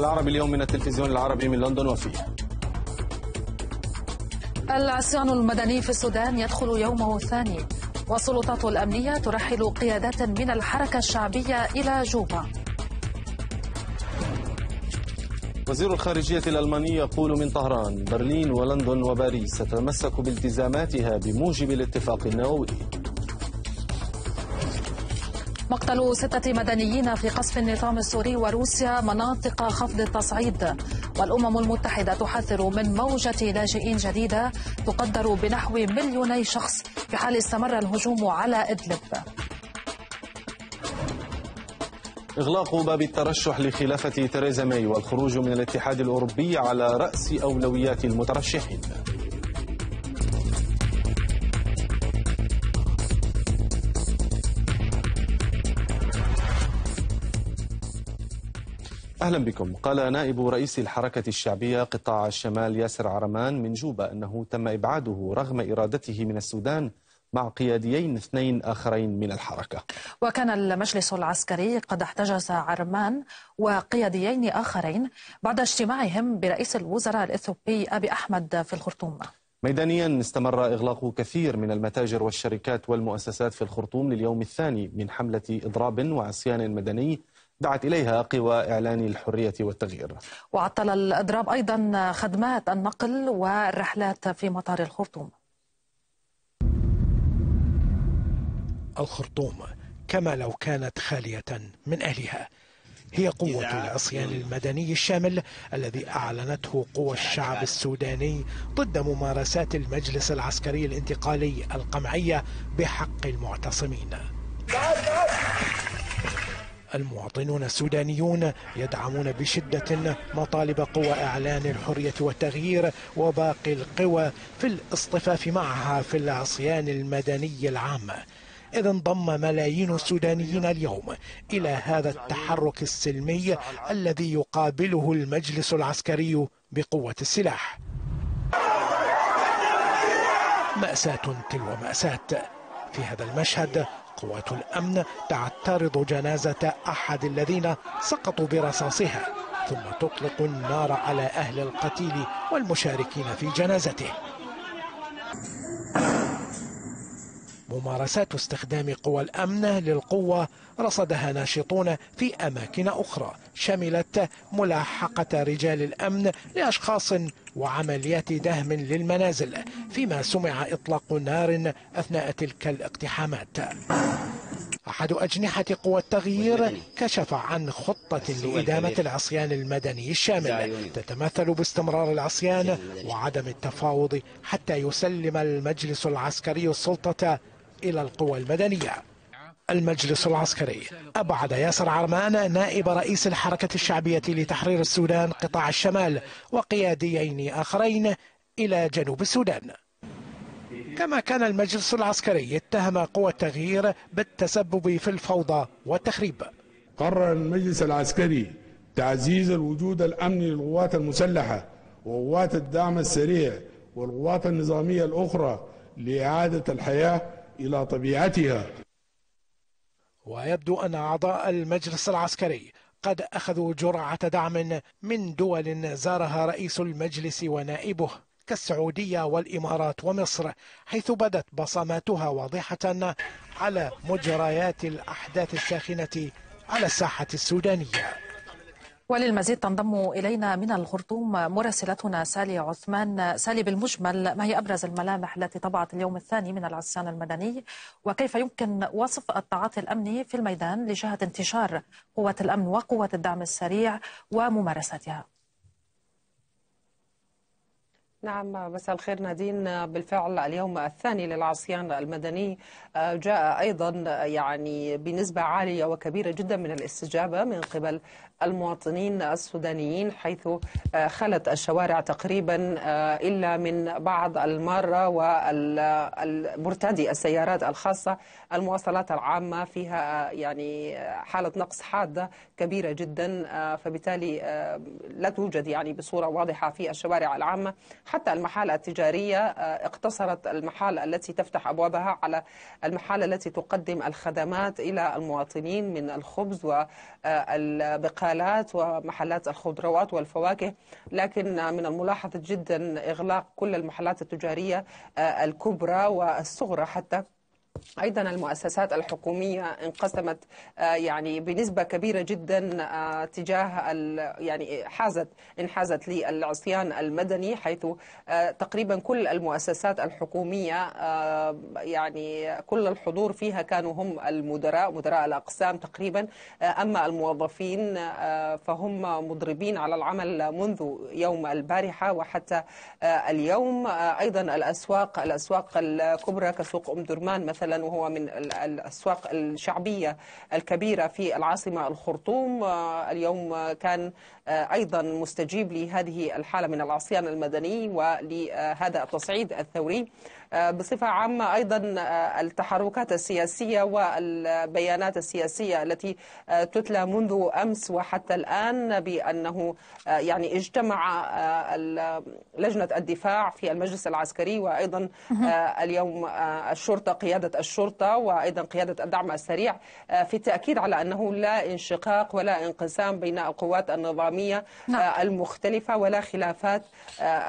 العربي اليوم من التلفزيون العربي من لندن وفيه العصيان المدني في السودان يدخل يومه الثاني والسلطات الأمنية ترحل قيادات من الحركة الشعبية إلى جوبا. وزير الخارجية الألماني يقول من طهران برلين ولندن وباريس ستتمسك بالتزاماتها بموجب الاتفاق النووي. مقتل ستة مدنيين في قصف النظام السوري وروسيا مناطق خفض التصعيد. والأمم المتحدة تحذر من موجة لاجئين جديدة تقدر بنحو مليوني شخص في حال استمر الهجوم على إدلب. إغلاق باب الترشح لخلافة تيريزا ماي والخروج من الاتحاد الأوروبي على رأس أولويات المترشحين. أهلا بكم. قال نائب رئيس الحركة الشعبية قطاع الشمال ياسر عرمان من جوبا أنه تم إبعاده رغم إرادته من السودان مع قياديين اثنين آخرين من الحركة. وكان المجلس العسكري قد احتجز عرمان وقياديين آخرين بعد اجتماعهم برئيس الوزراء الإثيوبي أبي أحمد في الخرطوم. ميدانيا استمر إغلاق كثير من المتاجر والشركات والمؤسسات في الخرطوم لليوم الثاني من حملة إضراب وعصيان مدني دعت إليها قوى إعلان الحرية والتغيير. وعطل الإضراب أيضا خدمات النقل والرحلات في مطار الخرطوم. الخرطوم كما لو كانت خالية من أهلها. هي قوة العصيان المدني الشامل الذي أعلنته قوى الشعب السوداني ضد ممارسات المجلس العسكري الانتقالي القمعية بحق المعتصمين. المواطنون السودانيون يدعمون بشدة مطالب قوى إعلان الحرية والتغيير وباقي القوى في الاصطفاف معها في العصيان المدني العام. إذ انضم ملايين السودانيين اليوم إلى هذا التحرك السلمي الذي يقابله المجلس العسكري بقوة السلاح. مأساة تلو مأساة. في هذا المشهد قوات الأمن تعترض جنازة أحد الذين سقطوا برصاصها ثم تطلق النار على أهل القتيل والمشاركين في جنازته. ممارسات استخدام قوى الأمن للقوة رصدها ناشطون في أماكن أخرى شملت ملاحقة رجال الأمن لأشخاص وعمليات دهم للمنازل فيما سمع إطلاق نار أثناء تلك الاقتحامات. أحد أجنحة قوى التغيير كشف عن خطة لإدامة العصيان المدني الشامل. تتمثل باستمرار العصيان وعدم التفاوض حتى يسلم المجلس العسكري السلطة إلى القوى المدنية. المجلس العسكري. أبعد ياسر عرمان نائب رئيس الحركة الشعبية لتحرير السودان قطاع الشمال وقياديين آخرين إلى جنوب السودان. كما كان المجلس العسكري اتهم قوى التغيير بالتسبب في الفوضى والتخريب. قرر المجلس العسكري تعزيز الوجود الأمني للقوات المسلحة وقوات الدعم السريع والقوات النظامية الأخرى لإعادة الحياة إلى طبيعتها. ويبدو أن أعضاء المجلس العسكري قد أخذوا جرعة دعم من دول زارها رئيس المجلس ونائبه كالسعودية والإمارات ومصر حيث بدت بصماتها واضحة على مجريات الأحداث الساخنة على الساحة السودانية. وللمزيد تنضم إلينا من الخرطوم مراسلتنا سالي عثمان. سالي بالمجمل ما هي أبرز الملامح التي طبعت اليوم الثاني من العصيان المدني؟ وكيف يمكن وصف التعاطي الأمني في الميدان لجهة انتشار قوة الأمن وقوة الدعم السريع وممارساتها؟ نعم مساء الخير نادين. بالفعل اليوم الثاني للعصيان المدني. جاء أيضا يعني بنسبة عالية وكبيرة جدا من الاستجابة من قبل المواطنين السودانيين حيث خلت الشوارع تقريبا إلا من بعض المارة والمرتدي السيارات الخاصة. المواصلات العامة فيها يعني حالة نقص حادة كبيرة جدا فبالتالي لا توجد يعني بصورة واضحة في الشوارع العامة. حتى المحال التجارية اقتصرت المحال التي تفتح أبوابها على المحال التي تقدم الخدمات إلى المواطنين من الخبز والبقالة البقالات ومحلات الخضروات والفواكه لكن من الملاحظ جدا إغلاق كل المحلات التجارية الكبرى والصغرى حتى. أيضا المؤسسات الحكومية انقسمت يعني بنسبة كبيرة جدا تجاه يعني حازت انحازت للعصيان المدني حيث تقريبا كل المؤسسات الحكومية يعني كل الحضور فيها كانوا هم المدراء مدراء الأقسام تقريبا أما الموظفين فهم مضربين على العمل منذ يوم البارحة وحتى اليوم. أيضا الأسواق الأسواق الكبرى كسوق أم درمان مثلا مثلا وهو من الأسواق الشعبية الكبيرة في العاصمة الخرطوم. اليوم كان أيضا مستجيب لهذه الحالة من العصيان المدني ولهذا التصعيد الثوري. بصفة عامة أيضا التحركات السياسية والبيانات السياسية التي تتلى منذ أمس وحتى الآن بأنه يعني اجتمع لجنة الدفاع في المجلس العسكري وأيضا اليوم الشرطة قيادة الشرطة وأيضا قيادة الدعم السريع في التأكيد على أنه لا انشقاق ولا انقسام بين القوات النظامية المختلفة ولا خلافات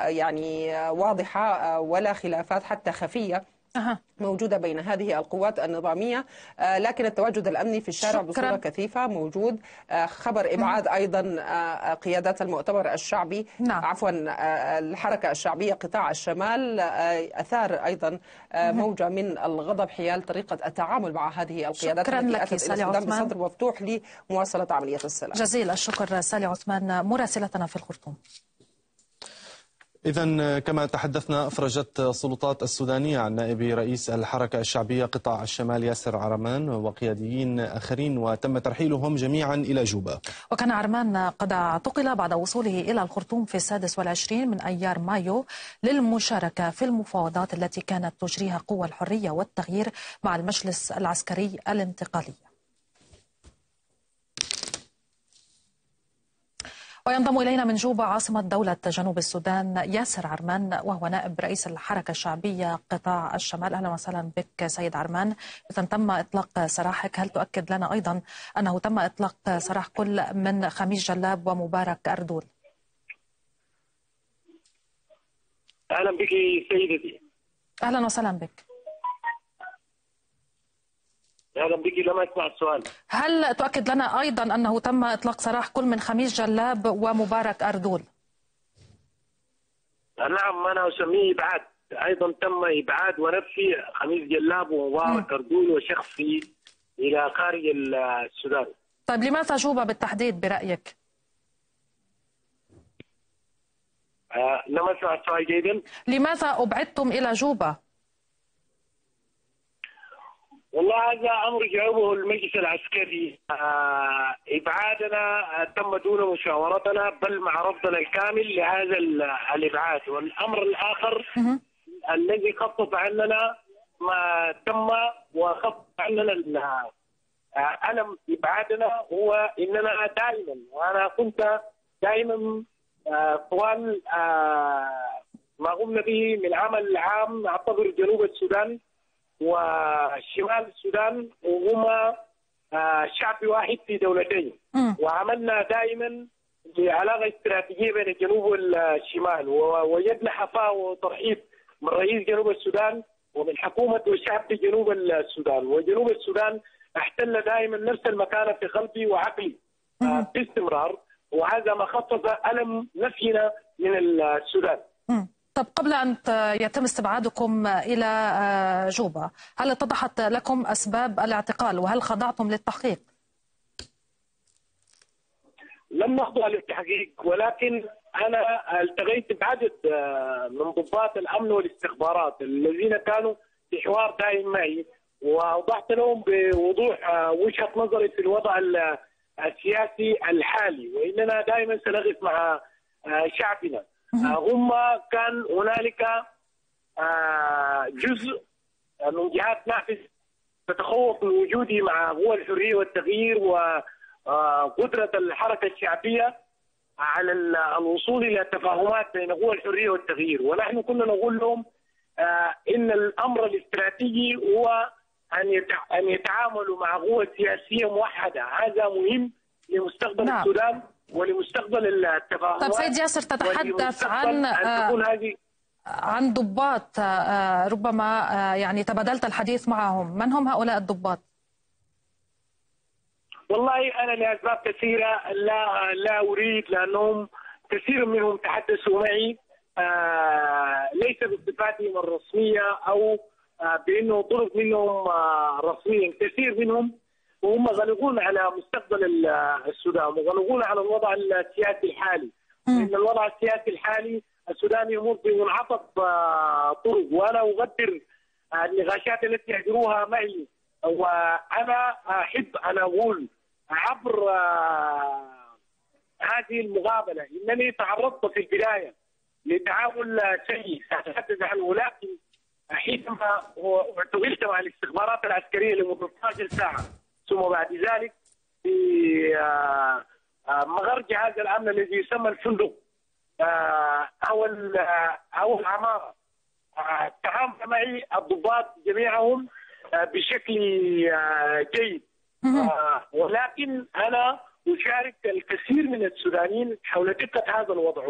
يعني واضحة ولا خلافات حتى خفية. موجودة بين هذه القوات النظامية. لكن التواجد الأمني في الشارع. بصورة كثيفة موجود. خبر إبعاد أيضا قيادات المؤتمر الشعبي. نعم. عفوا الحركة الشعبية قطاع الشمال. أثار أيضا موجة من الغضب حيال طريقة التعامل مع هذه القيادات شكرا لك سالي عثمان. بصدر مفتوح لمواصلة عملية السلام. جزيل الشكر سالي عثمان. مراسلتنا في الخرطوم. إذا كما تحدثنا أفرجت السلطات السودانية عن نائب رئيس الحركة الشعبية قطاع الشمال ياسر عرمان وقياديين آخرين وتم ترحيلهم جميعا إلى جوبا. وكان عرمان قد اعتقل بعد وصوله إلى الخرطوم في السادس والعشرين من أيار مايو للمشاركة في المفاوضات التي كانت تجريها قوى الحرية والتغيير مع المجلس العسكري الانتقالي. وينضم إلينا من جوبا عاصمة دولة جنوب السودان ياسر عرمان وهو نائب رئيس الحركة الشعبية قطاع الشمال. أهلا وسهلا بك سيد عرمان. إذا تم إطلاق سراحك. هل تؤكد لنا أيضا أنه تم إطلاق سراح كل من خميس جلاب ومبارك أردول؟ أهلا بك سيدتي. أهلا وسهلا بك. أهلا بك لم اسمع السؤال هل تؤكد لنا أيضا أنه تم إطلاق سراح كل من خميس جلاب ومبارك أردول؟ نعم أنا أسميه إبعاد أيضا تم إبعاد ونفي خميس جلاب ومبارك أردول وشخصي إلى خارج السودان طيب لماذا جوبا بالتحديد برأيك؟ آه لم اسمع السؤال جيدا لماذا أبعدتم إلى جوبا؟ والله هذا أمر جاوبه المجلس العسكري. آه إبعادنا تم دون مشاورتنا بل مع رفضنا الكامل لهذا الإبعاد. والأمر الآخر الذي خفف عننا ما تم وخفف عننا ألم إبعادنا هو إننا دائما وأنا كنت دائما آه طوال آه ما قمنا به من عمل عام أعتبر جنوب السودان وشمال السودان وهما شعب واحد في دولتين. وعملنا دائما بعلاقه استراتيجية بين الجنوب والشمال. ووجدنا حفاوه وترحيب من رئيس جنوب السودان ومن حكومة وشعب في جنوب السودان. وجنوب السودان احتل دائما نفس المكانه في قلبي وعقلي. باستمرار. وهذا ما خفف ألم نفينا من السودان. طب قبل أن يتم استبعادكم إلى جوبا هل اتضحت لكم أسباب الاعتقال وهل خضعتم للتحقيق؟ لم نخضع للتحقيق ولكن أنا التقيت بعدد من ضباط الأمن والاستخبارات الذين كانوا في حوار دائم معي وأوضحت لهم بوضوح وجهة نظري في الوضع السياسي الحالي وإننا دائما سنقف مع شعبنا هم كان هنالك جزء من جهات نافذ تتخوف من وجودي مع قوى الحرية والتغيير وقدره الحركة الشعبية على الوصول إلى تفاهمات بين قوى الحرية والتغيير. ونحن كنا نقول لهم إن الأمر الاستراتيجي هو أن أن يتعاملوا مع قوى سياسية موحدة. هذا مهم لمستقبل نعم. السودان. ولمستقبل التفاهمات طيب سيد ياسر تتحدث عن آه، هذه عن ضباط آه، ربما آه، يعني تبادلت الحديث معهم من هم هؤلاء الضباط؟ والله أنا لأسباب كثيرة لا لا أريد لأنهم كثير منهم تحدثوا معي ليس بصفاتهم الرسمية أو بأنه طلب منهم رسميا كثير منهم وهم غلقون على مستقبل ال- السودان وغلقون على الوضع السياسي الحالي. لأن الوضع السياسي الحالي السودان يمر بمنعطف آه طرق وأنا أقدر آه النقاشات التي يجروها معي. وأنا أحب أن أقول عبر آه، هذه المقابلة إنني تعرضت في البداية لتعامل سيء. ساتحدث عنه لكن حينما اعتقلت مع الاستخبارات العسكرية لمدة 12 ساعة. ثم بعد ذلك في آه، آه، مغر جهاز الامن الذي يسمى الفندق. آه، أو أو العمارة. تعامل معي الضباط جميعهم بشكل جيد. ولكن أنا أشارك الكثير من السودانيين حول دقه هذا الوضع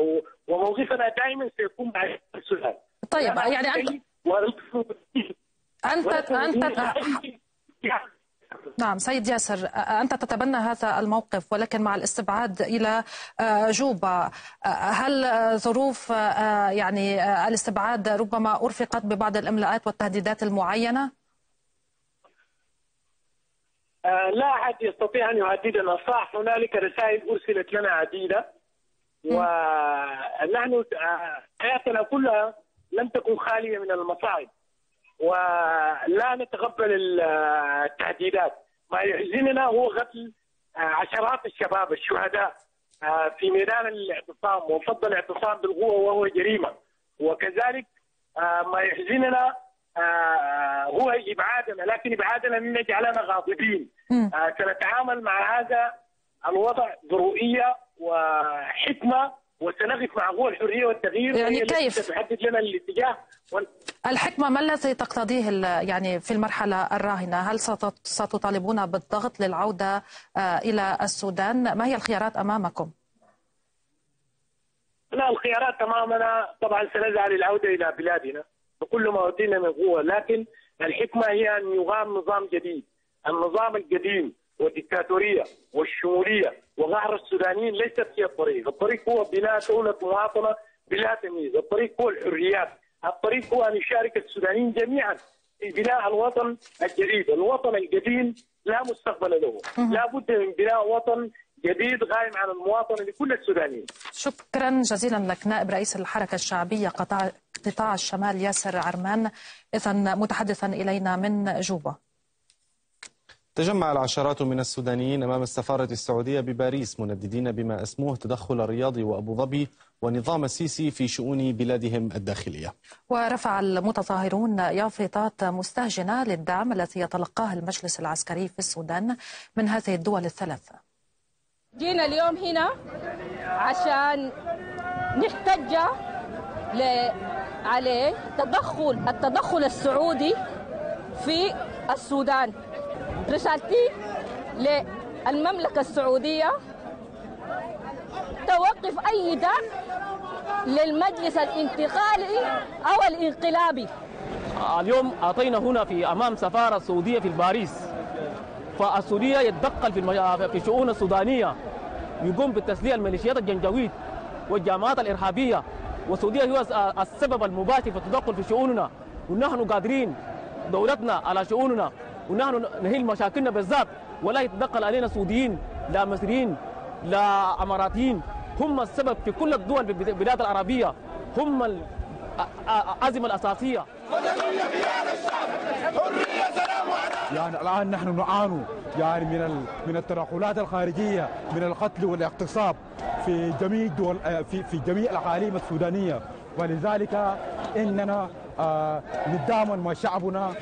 وموقفنا دائما سيكون مع السودان. طيب يعني أنت ولكن أنت نعم سيد ياسر أنت تتبنى هذا الموقف ولكن مع الاستبعاد إلى جوبا هل ظروف يعني الاستبعاد ربما أرفقت ببعض الإملاءات والتهديدات المعينة؟ لا أحد يستطيع أن يهددنا صح هنالك رسائل أرسلت لنا عديدة ونحن حياتنا كلها لم تكن خالية من المصاعب. ولا نتقبل ال- التهديدات ما يحزننا هو قتل آه، عشرات الشباب الشهداء آه، في ميدان الاعتصام وفضل الاعتصام بالقوة وهو جريمة. وكذلك آه، ما يحزننا هو ابعادنا لكن ابعادنا لن يجعلنا غاضبين. سنتعامل مع هذا الوضع برؤيه وحكمة وسنقف مع قوى الحرية والتغيير يعني كيف؟ ستحدد لنا الاتجاه وال- الحكمة ما الذي تقتضيه يعني في المرحلة الراهنة هل ست- ستطالبون بالضغط للعودة آه، إلى السودان ما هي الخيارات أمامكم؟ لا الخيارات أمامنا طبعا سنسعى للعوده إلى بلادنا بكل ما اوتينا من قوة لكن الحكمة هي أن يقام نظام جديد النظام القديم والديكتاتورية والشمولية وقهر السودانيين ليست هي الطريق، الطريق هو بناء دولة مواطنة بلا تمييز، الطريق هو الحريات، الطريق هو أن يشارك السودانيين جميعا في بناء الوطن الجديد، الوطن القديم لا مستقبل له، لا بد من بناء وطن جديد قائم على المواطنه لكل السودانيين. شكرا جزيلا لك نائب رئيس الحركة الشعبية قطاع قطاع الشمال ياسر عرمان. إذا متحدثا إلينا من جوبا. تجمع العشرات من السودانيين أمام السفارة السعودية بباريس منددين بما أسموه تدخل الرياض وأبو ظبي ونظام السيسي في شؤون بلادهم الداخلية ورفع المتظاهرون يافطات مستهجنة للدعم الذي يتلقاه المجلس العسكري في السودان من هذه الدول الثلاثة جينا اليوم هنا عشان نحتج. عليه تدخل التدخل السعودي في السودان رسالتي للمملكة السعودية. توقف أي دعم للمجلس الانتقالي أو الانقلابي. اليوم أعطينا هنا في أمام سفارة سعودية في باريس فالسعودية يتدخل في. في الشؤون السودانية. يقوم بتسلية الميليشيات الجنجويد والجماعات الإرهابية. والسعودية هو السبب المباشر في التدخل في شؤوننا. ونحن قادرين دولتنا على شؤوننا. ونحن نهيل مشاكلنا بالذات. ولا يتدخل علينا سعوديين لا مصريين لا أماراتيين. هم السبب في كل الدول في البلاد العربية. هم الازمه الأساسية. يعني الآن نحن نعاني يعني من من التدخلات الخارجية من القتل والاغتصاب في جميع الدول في في جميع الاقاليم السودانية. ولذلك إننا آه نتضامن مع شعبنا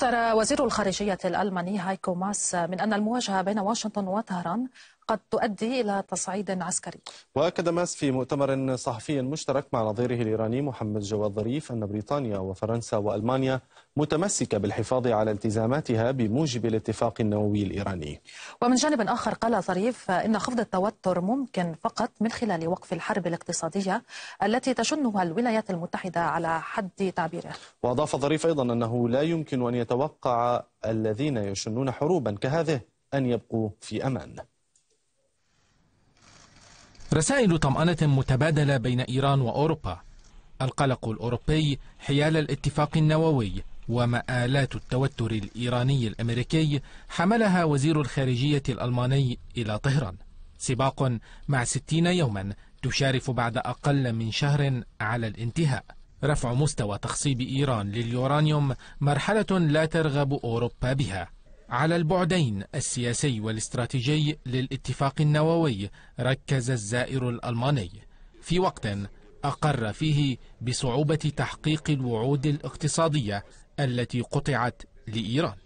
حذر وزير الخارجية الألماني هايكو ماس من أن المواجهة بين واشنطن وطهران قد تؤدي إلى تصعيد عسكري. وأكد ماس في مؤتمر صحفي مشترك مع نظيره الإيراني محمد جواد ظريف أن بريطانيا وفرنسا وألمانيا متمسكة بالحفاظ على التزاماتها بموجب الاتفاق النووي الإيراني. ومن جانب آخر قال ظريف إن خفض التوتر ممكن فقط من خلال وقف الحرب الاقتصادية التي تشنها الولايات المتحدة على حد تعبيره. وأضاف ظريف أيضا أنه لا يمكن أن يتوقع الذين يشنون حروبا كهذه أن يبقوا في أمان. رسائل طمأنة متبادلة بين إيران وأوروبا. القلق الأوروبي حيال الاتفاق النووي ومآلات التوتر الإيراني الأمريكي حملها وزير الخارجية الألماني إلى طهران. سباق مع ستين يوما تشارف بعد أقل من شهر على الانتهاء. رفع مستوى تخصيب إيران لليورانيوم مرحلة لا ترغب أوروبا بها. على البعدين السياسي والاستراتيجي للاتفاق النووي ركز الزائر الألماني. في وقت أقر فيه بصعوبة تحقيق الوعود الاقتصادية التي قطعت لإيران.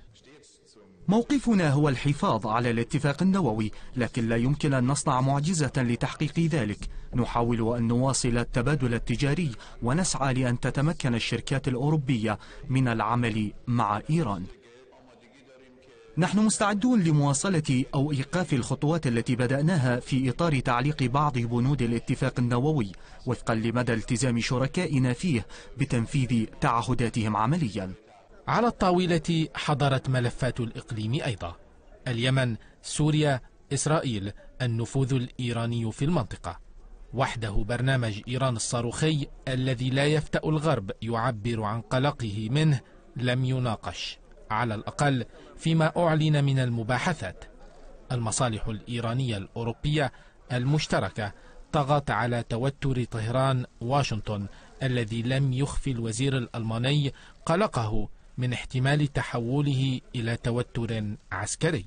موقفنا هو الحفاظ على الاتفاق النووي لكن لا يمكن أن نصنع معجزة لتحقيق ذلك. نحاول أن نواصل التبادل التجاري ونسعى لأن تتمكن الشركات الأوروبية من العمل مع إيران. نحن مستعدون لمواصلة أو إيقاف الخطوات التي بدأناها في إطار تعليق بعض بنود الاتفاق النووي وفقا لمدى التزام شركائنا فيه بتنفيذ تعهداتهم عمليا. على الطاولة حضرت ملفات الإقليم أيضا اليمن سوريا إسرائيل النفوذ الإيراني في المنطقة. وحده برنامج إيران الصاروخي الذي لا يفتأ الغرب يعبر عن قلقه منه لم يناقش. على الأقل فيما أعلن من المباحثات. المصالح الإيرانية الأوروبية المشتركة طغت على توتر طهران واشنطن الذي لم يخفي الوزير الألماني قلقه من احتمال تحوله إلى توتر عسكري.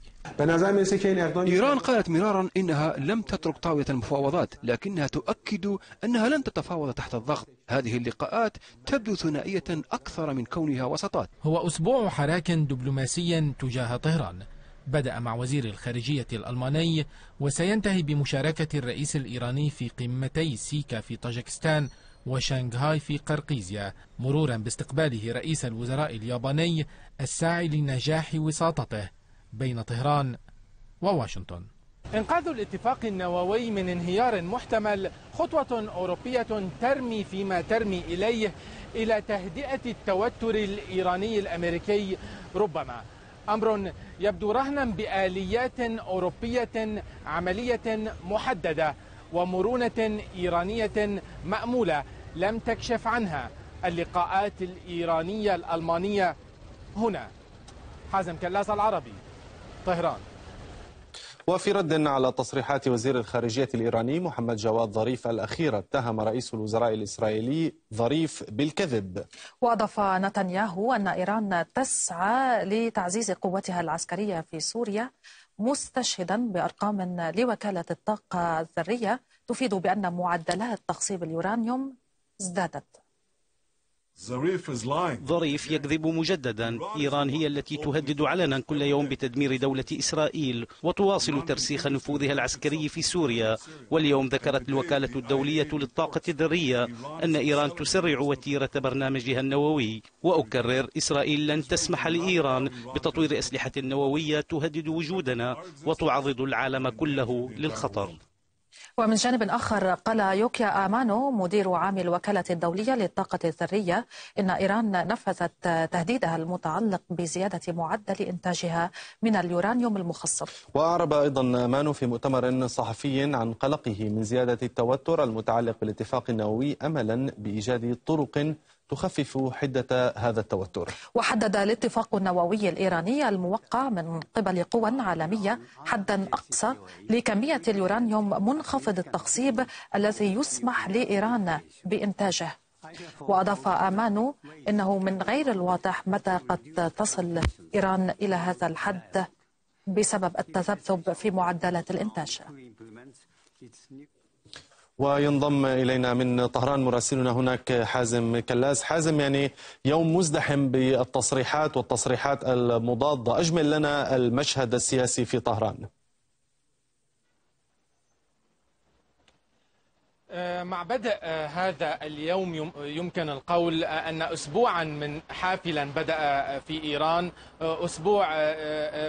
إيران قالت مرارا إنها لم تترك طاولة المفاوضات لكنها تؤكد أنها لن تتفاوض تحت الضغط. هذه اللقاءات تبدو ثنائية أكثر من كونها وسطات. هو أسبوع حراك دبلوماسي تجاه طهران. بدأ مع وزير الخارجية الألماني وسينتهي بمشاركة الرئيس الإيراني في قمتي سيكا في طاجكستان وشانغهاي في قرقيزيا مرورا باستقباله رئيس الوزراء الياباني الساعي لنجاح وساطته بين طهران وواشنطن. إنقاذ الاتفاق النووي من انهيار محتمل خطوة أوروبية ترمي فيما ترمي إليه إلى تهدئة التوتر الإيراني الأمريكي. ربما أمر يبدو رهنا بآليات أوروبية عملية محددة ومرونة إيرانية مأمولة لم تكشف عنها. اللقاءات الإيرانية الألمانية هنا. حازم كلاس العربي طهران. وفي رد على تصريحات وزير الخارجية الإيراني محمد جواد ظريف الأخيرة اتهم رئيس الوزراء الإسرائيلي ظريف بالكذب. وأضاف نتنياهو أن إيران تسعى لتعزيز قوتها العسكرية في سوريا مستشهدا بأرقام لوكالة الطاقة الذرية تفيد بأن معدلات تخصيب اليورانيوم ازدادت. ظريف يكذب مجددا. إيران هي التي تهدد علنا كل يوم بتدمير دولة إسرائيل وتواصل ترسيخ نفوذها العسكري في سوريا. واليوم ذكرت الوكالة الدولية للطاقة الذرية أن إيران تسرع وتيرة برنامجها النووي. وأكرر إسرائيل لن تسمح لإيران بتطوير أسلحة نووية تهدد وجودنا وتعرض العالم كله للخطر. ومن جانب آخر قال يوكيا آمانو مدير عام الوكالة الدولية للطاقة الذرية إن إيران نفذت تهديدها المتعلق بزيادة معدل إنتاجها من اليورانيوم المخصب وأعرب أيضا آمانو في مؤتمر صحفي عن قلقه من زيادة التوتر المتعلق بالاتفاق النووي أملا بإيجاد طرق تخفف حدة هذا التوتر. وحدد الاتفاق النووي الإيراني الموقع من قبل قوى عالمية حدا أقصى لكمية اليورانيوم منخفض التخصيب الذي يسمح لإيران بإنتاجه. وأضاف أمانو أنه من غير الواضح متى قد تصل إيران إلى هذا الحد بسبب التذبذب في معدلات الإنتاج. وينضم إلينا من طهران مراسلنا هناك حازم كلاس. حازم يعني يوم مزدحم بالتصريحات والتصريحات المضادة. أجمل لنا المشهد السياسي في طهران. مع بدء آه، هذا اليوم يمكن القول آه، أن أسبوعا من حافلا بدأ في إيران. أسبوع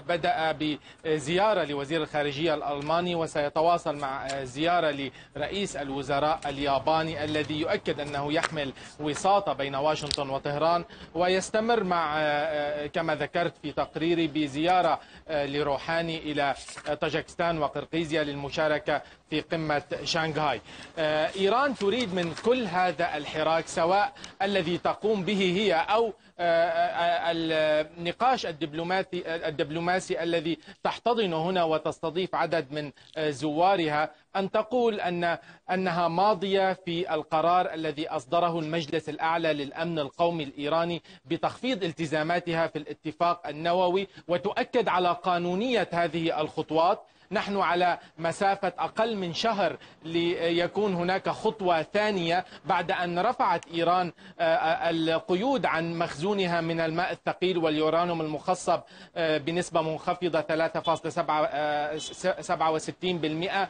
بدأ بزيارة لوزير الخارجية الألماني وسيتواصل مع زيارة لرئيس الوزراء الياباني الذي يؤكد أنه يحمل وساطة بين واشنطن وطهران ويستمر مع كما ذكرت في تقريري بزيارة لروحاني إلى طاجكستان وقرقيزيا للمشاركة في قمة شانغهاي. آه، إيران تريد من كل هذا الحراك سواء الذي تقوم به هي أو النقاش الدبلوماسي الدبلوماسي الذي تحتضن هنا وتستضيف عدد من زوارها أن تقول أن أنها ماضية في القرار الذي أصدره المجلس الأعلى للأمن القومي الإيراني بتخفيض التزاماتها في الاتفاق النووي وتؤكد على قانونية هذه الخطوات نحن على مسافة أقل من شهر ليكون هناك خطوة ثانية بعد أن رفعت إيران آه، آه، القيود عن مخزونها من الماء الثقيل واليورانيوم المخصب آه، بنسبة منخفضة 3.67%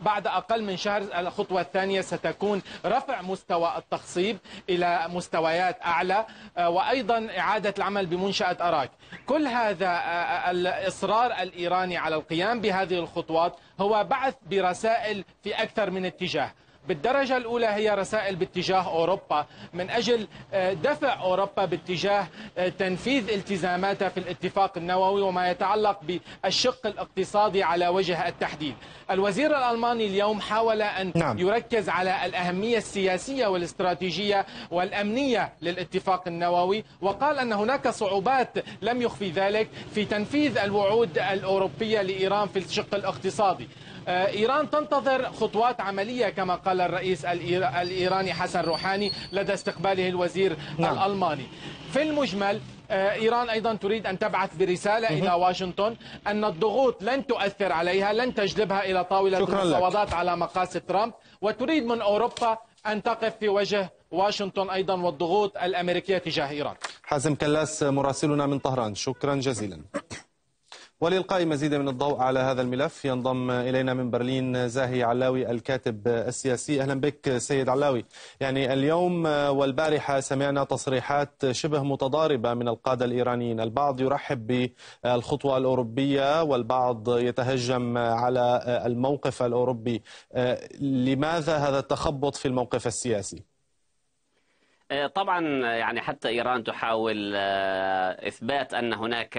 بعد أقل من شهر الخطوة الثانية ستكون رفع مستوى التخصيب إلى مستويات أعلى وأيضا إعادة العمل بمنشأة أراك. كل هذا الإصرار الإيراني على القيام القيام بهذه الخطوات هو بعث برسائل في أكثر من اتجاه. بالدرجة الأولى هي رسائل باتجاه أوروبا. من أجل آه، دفع أوروبا باتجاه آه، تنفيذ التزاماتها في الاتفاق النووي وما يتعلق بالشق الاقتصادي على وجه التحديد. الوزير الألماني اليوم حاول أن نعم. يركز على الأهمية السياسية والاستراتيجية والأمنية للاتفاق النووي وقال أن هناك صعوبات لم يخفي ذلك في تنفيذ الوعود الأوروبية لإيران في الشق الاقتصادي. إيران تنتظر خطوات عملية كما قال الرئيس الإيراني حسن روحاني لدى استقباله الوزير نعم. الألماني. في المجمل آه، إيران أيضا تريد أن تبعث برسالة إلى واشنطن أن الضغوط لن تؤثر عليها لن تجلبها إلى طاولة المفاوضات على مقاس ترامب. وتريد من أوروبا أن تقف في وجه واشنطن أيضا والضغوط الأمريكية تجاه إيران. حازم كلاس مراسلنا من طهران. شكرا جزيلا. ولإلقاء مزيد من الضوء على هذا الملف. ينضم إلينا من برلين زاهي علاوي الكاتب السياسي. أهلا بك سيد علاوي. يعني اليوم والبارحة سمعنا تصريحات شبه متضاربة من القادة الإيرانيين. البعض يرحب بالخطوة الأوروبية والبعض يتهجم على الموقف الأوروبي. لماذا هذا التخبط في الموقف السياسي؟ آه، طبعا يعني حتى إيران تحاول آه، إثبات أن هناك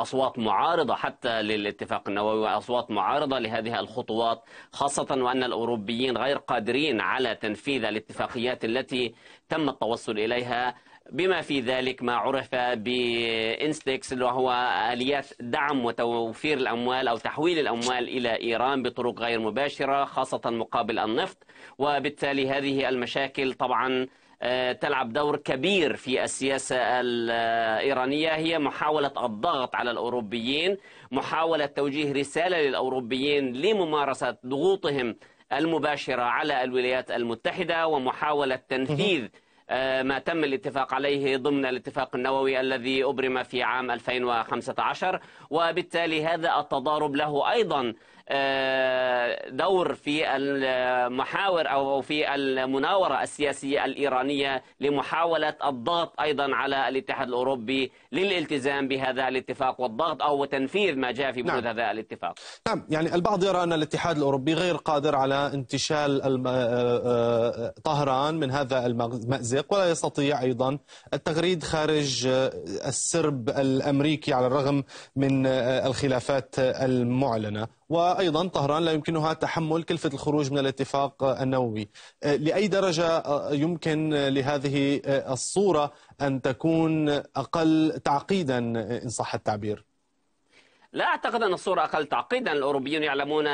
أصوات معارضة حتى للاتفاق النووي وأصوات معارضة لهذه الخطوات خاصة وأن الأوروبيين غير قادرين على تنفيذ الاتفاقيات التي تم التوصل إليها. بما في ذلك ما عرف بإنستكس اللي هو آليات دعم وتوفير الأموال أو تحويل الأموال إلى إيران بطرق غير مباشرة خاصة مقابل النفط. وبالتالي هذه المشاكل طبعا آه، تلعب دور كبير في السياسة الإيرانية. هي محاولة الضغط على الأوروبيين محاولة توجيه رسالة للأوروبيين لممارسة ضغوطهم المباشرة على الولايات المتحدة ومحاولة تنفيذ آه، ما تم الاتفاق عليه ضمن الاتفاق النووي الذي أبرم في عام 2015 وبالتالي هذا التضارب له أيضا آه، دور في المحاور أو في المناورة السياسية الإيرانية لمحاولة الضغط أيضا على الاتحاد الأوروبي للالتزام بهذا الاتفاق والضغط أو تنفيذ ما جاء في بنود نعم. هذا الاتفاق نعم يعني البعض يرى أن الاتحاد الأوروبي غير قادر على انتشال آه، آه، طهران من هذا المأزق ولا يستطيع أيضا التغريد خارج السرب الأمريكي على الرغم من الخلافات المعلنة وأيضا طهران لا يمكنها تحمل كلفة الخروج من الاتفاق النووي. لأي درجة يمكن لهذه الصورة أن تكون أقل تعقيدا إن صح التعبير؟ لا أعتقد أن الصورة أقل تعقيدا. الأوروبيون يعلمون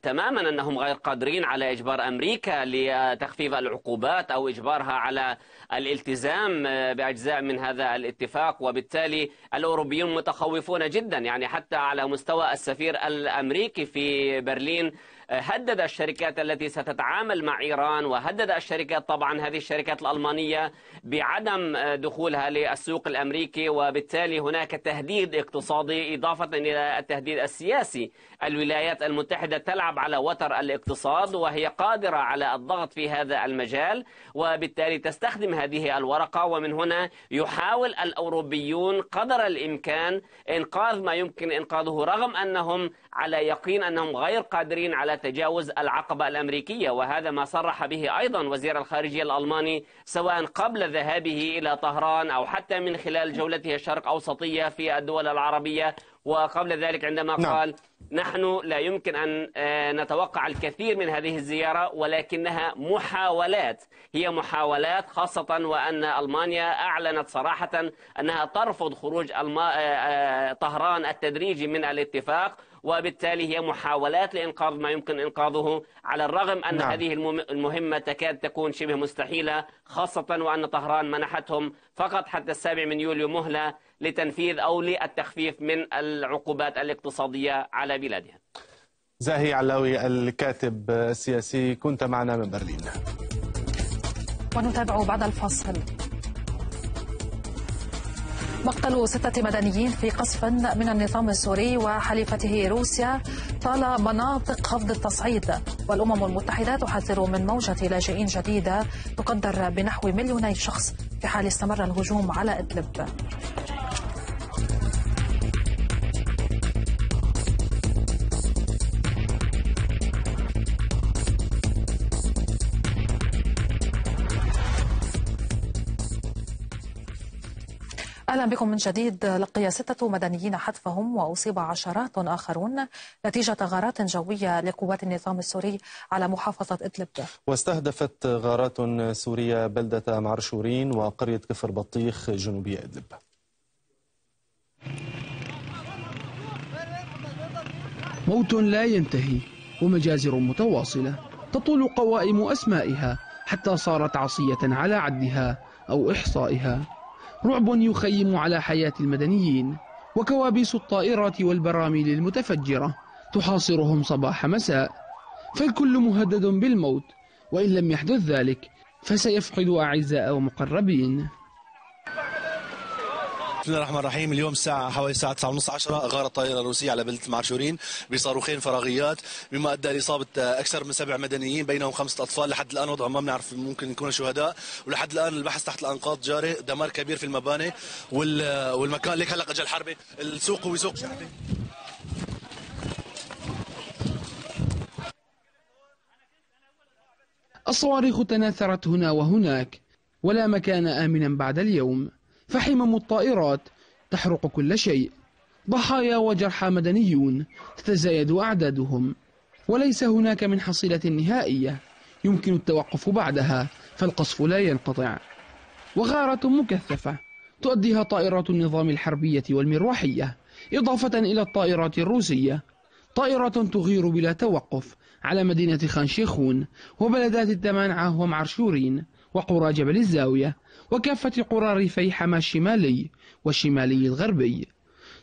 تماما أنهم غير قادرين على إجبار أمريكا لتخفيف العقوبات أو إجبارها على الالتزام بأجزاء من هذا الاتفاق. وبالتالي الأوروبيون متخوفون جدا يعني حتى على مستوى السفير الأمريكي في برلين هدد الشركات التي ستتعامل مع إيران وهدد الشركات طبعا هذه الشركات الألمانية بعدم دخولها للسوق الأمريكي وبالتالي هناك تهديد اقتصادي إضافة إلى التهديد السياسي. الولايات المتحدة تلعب على وتر الاقتصاد وهي قادرة على الضغط في هذا المجال وبالتالي تستخدم هذه الورقة. ومن هنا يحاول الأوروبيون قدر الإمكان إنقاذ ما يمكن إنقاذه رغم أنهم على يقين أنهم غير قادرين على تجاوز العقبة الأمريكية وهذا ما صرح به أيضا وزير الخارجية الألماني سواء قبل ذهابه إلى طهران أو حتى من خلال جولته الشرق أوسطية في الدول العربية وقبل ذلك عندما نعم. قال نحن لا يمكن أن نتوقع الكثير من هذه الزيارة ولكنها محاولات هي محاولات خاصة وأن ألمانيا أعلنت صراحة أنها ترفض خروج طهران التدريجي من الاتفاق وبالتالي هي محاولات لإنقاذ ما يمكن إنقاذه على الرغم أن نعم. هذه المهمة تكاد تكون شبه مستحيلة خاصة وأن طهران منحتهم فقط حتى السابع من يوليو مهلة لتنفيذ أو للتخفيف من العقوبات الاقتصادية على بلادها. زاهي علاوي الكاتب السياسي كنت معنا من برلين. ونتابع بعد الفاصل. مقتل ستة مدنيين في قصف من النظام السوري وحليفته روسيا طال مناطق خفض التصعيد. والأمم المتحدة تحذر من موجة لاجئين جديدة تقدر بنحو مليوني شخص في حال استمر الهجوم على إدلب. أهلا بكم من جديد. لقي ستة مدنيين حتفهم وأصيب عشرات آخرون نتيجة غارات جوية لقوات النظام السوري على محافظة إدلب. واستهدفت غارات سورية بلدة معرشورين وقرية كفر بطيخ جنوبية إدلب. موت لا ينتهي ومجازر متواصلة تطول قوائم أسمائها حتى صارت عصية على عدها أو إحصائها. رعب يخيم على حياة المدنيين وكوابيس الطائرات والبراميل المتفجرة تحاصرهم صباح مساء فالكل مهدد بالموت وإن لم يحدث ذلك فسيفقد أعزاء ومقربين. بسم الله الرحمن الرحيم. اليوم الساعة حوالي الساعة 9 ونص 10 غارت طائرة روسية على بلدة معشورين بصاروخين فراغيات مما أدى لإصابة أكثر من سبع مدنيين بينهم خمسة أطفال. لحد الآن وضعهم ما بنعرف ممكن يكونوا شهداء. ولحد الآن البحث تحت الأنقاض جاري دمار كبير في المباني والمكان. ليك هلأ أجل حربي. السوق هو سوق. شعبي الصواريخ تناثرت هنا وهناك ولا مكان آمنا بعد اليوم. فحمم الطائرات تحرق كل شيء. ضحايا وجرحى مدنيون تتزايد أعدادهم. وليس هناك من حصيلة نهائية يمكن التوقف بعدها فالقصف لا ينقطع. وغارة مكثفة تؤديها طائرات النظام الحربية والمروحية إضافة إلى الطائرات الروسية. طائرات تغير بلا توقف على مدينة خان شيخون وبلدات الدمانعة ومعرشورين وقرى جبل الزاوية. وكافة قرى ريفي حما الشمالي والشمالي الغربي.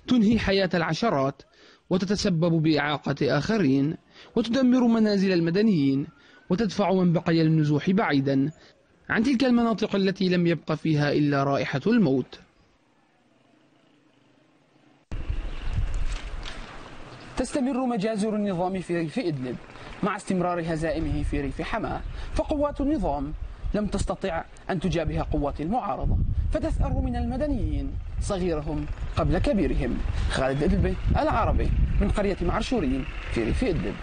تنهي حياة العشرات وتتسبب بإعاقة آخرين وتدمر منازل المدنيين وتدفع من بقي النزوح بعيدا عن تلك المناطق التي لم يبق فيها إلا رائحة الموت. تستمر مجازر النظام في ريف إدلب مع استمرار هزائمه في ريف حماة فقوات النظام لم تستطع أن تجابه قوات المعارضة فتثأر من المدنيين صغيرهم قبل كبيرهم. خالد إدلبي العربي من قرية معرشورين في ريف إدلب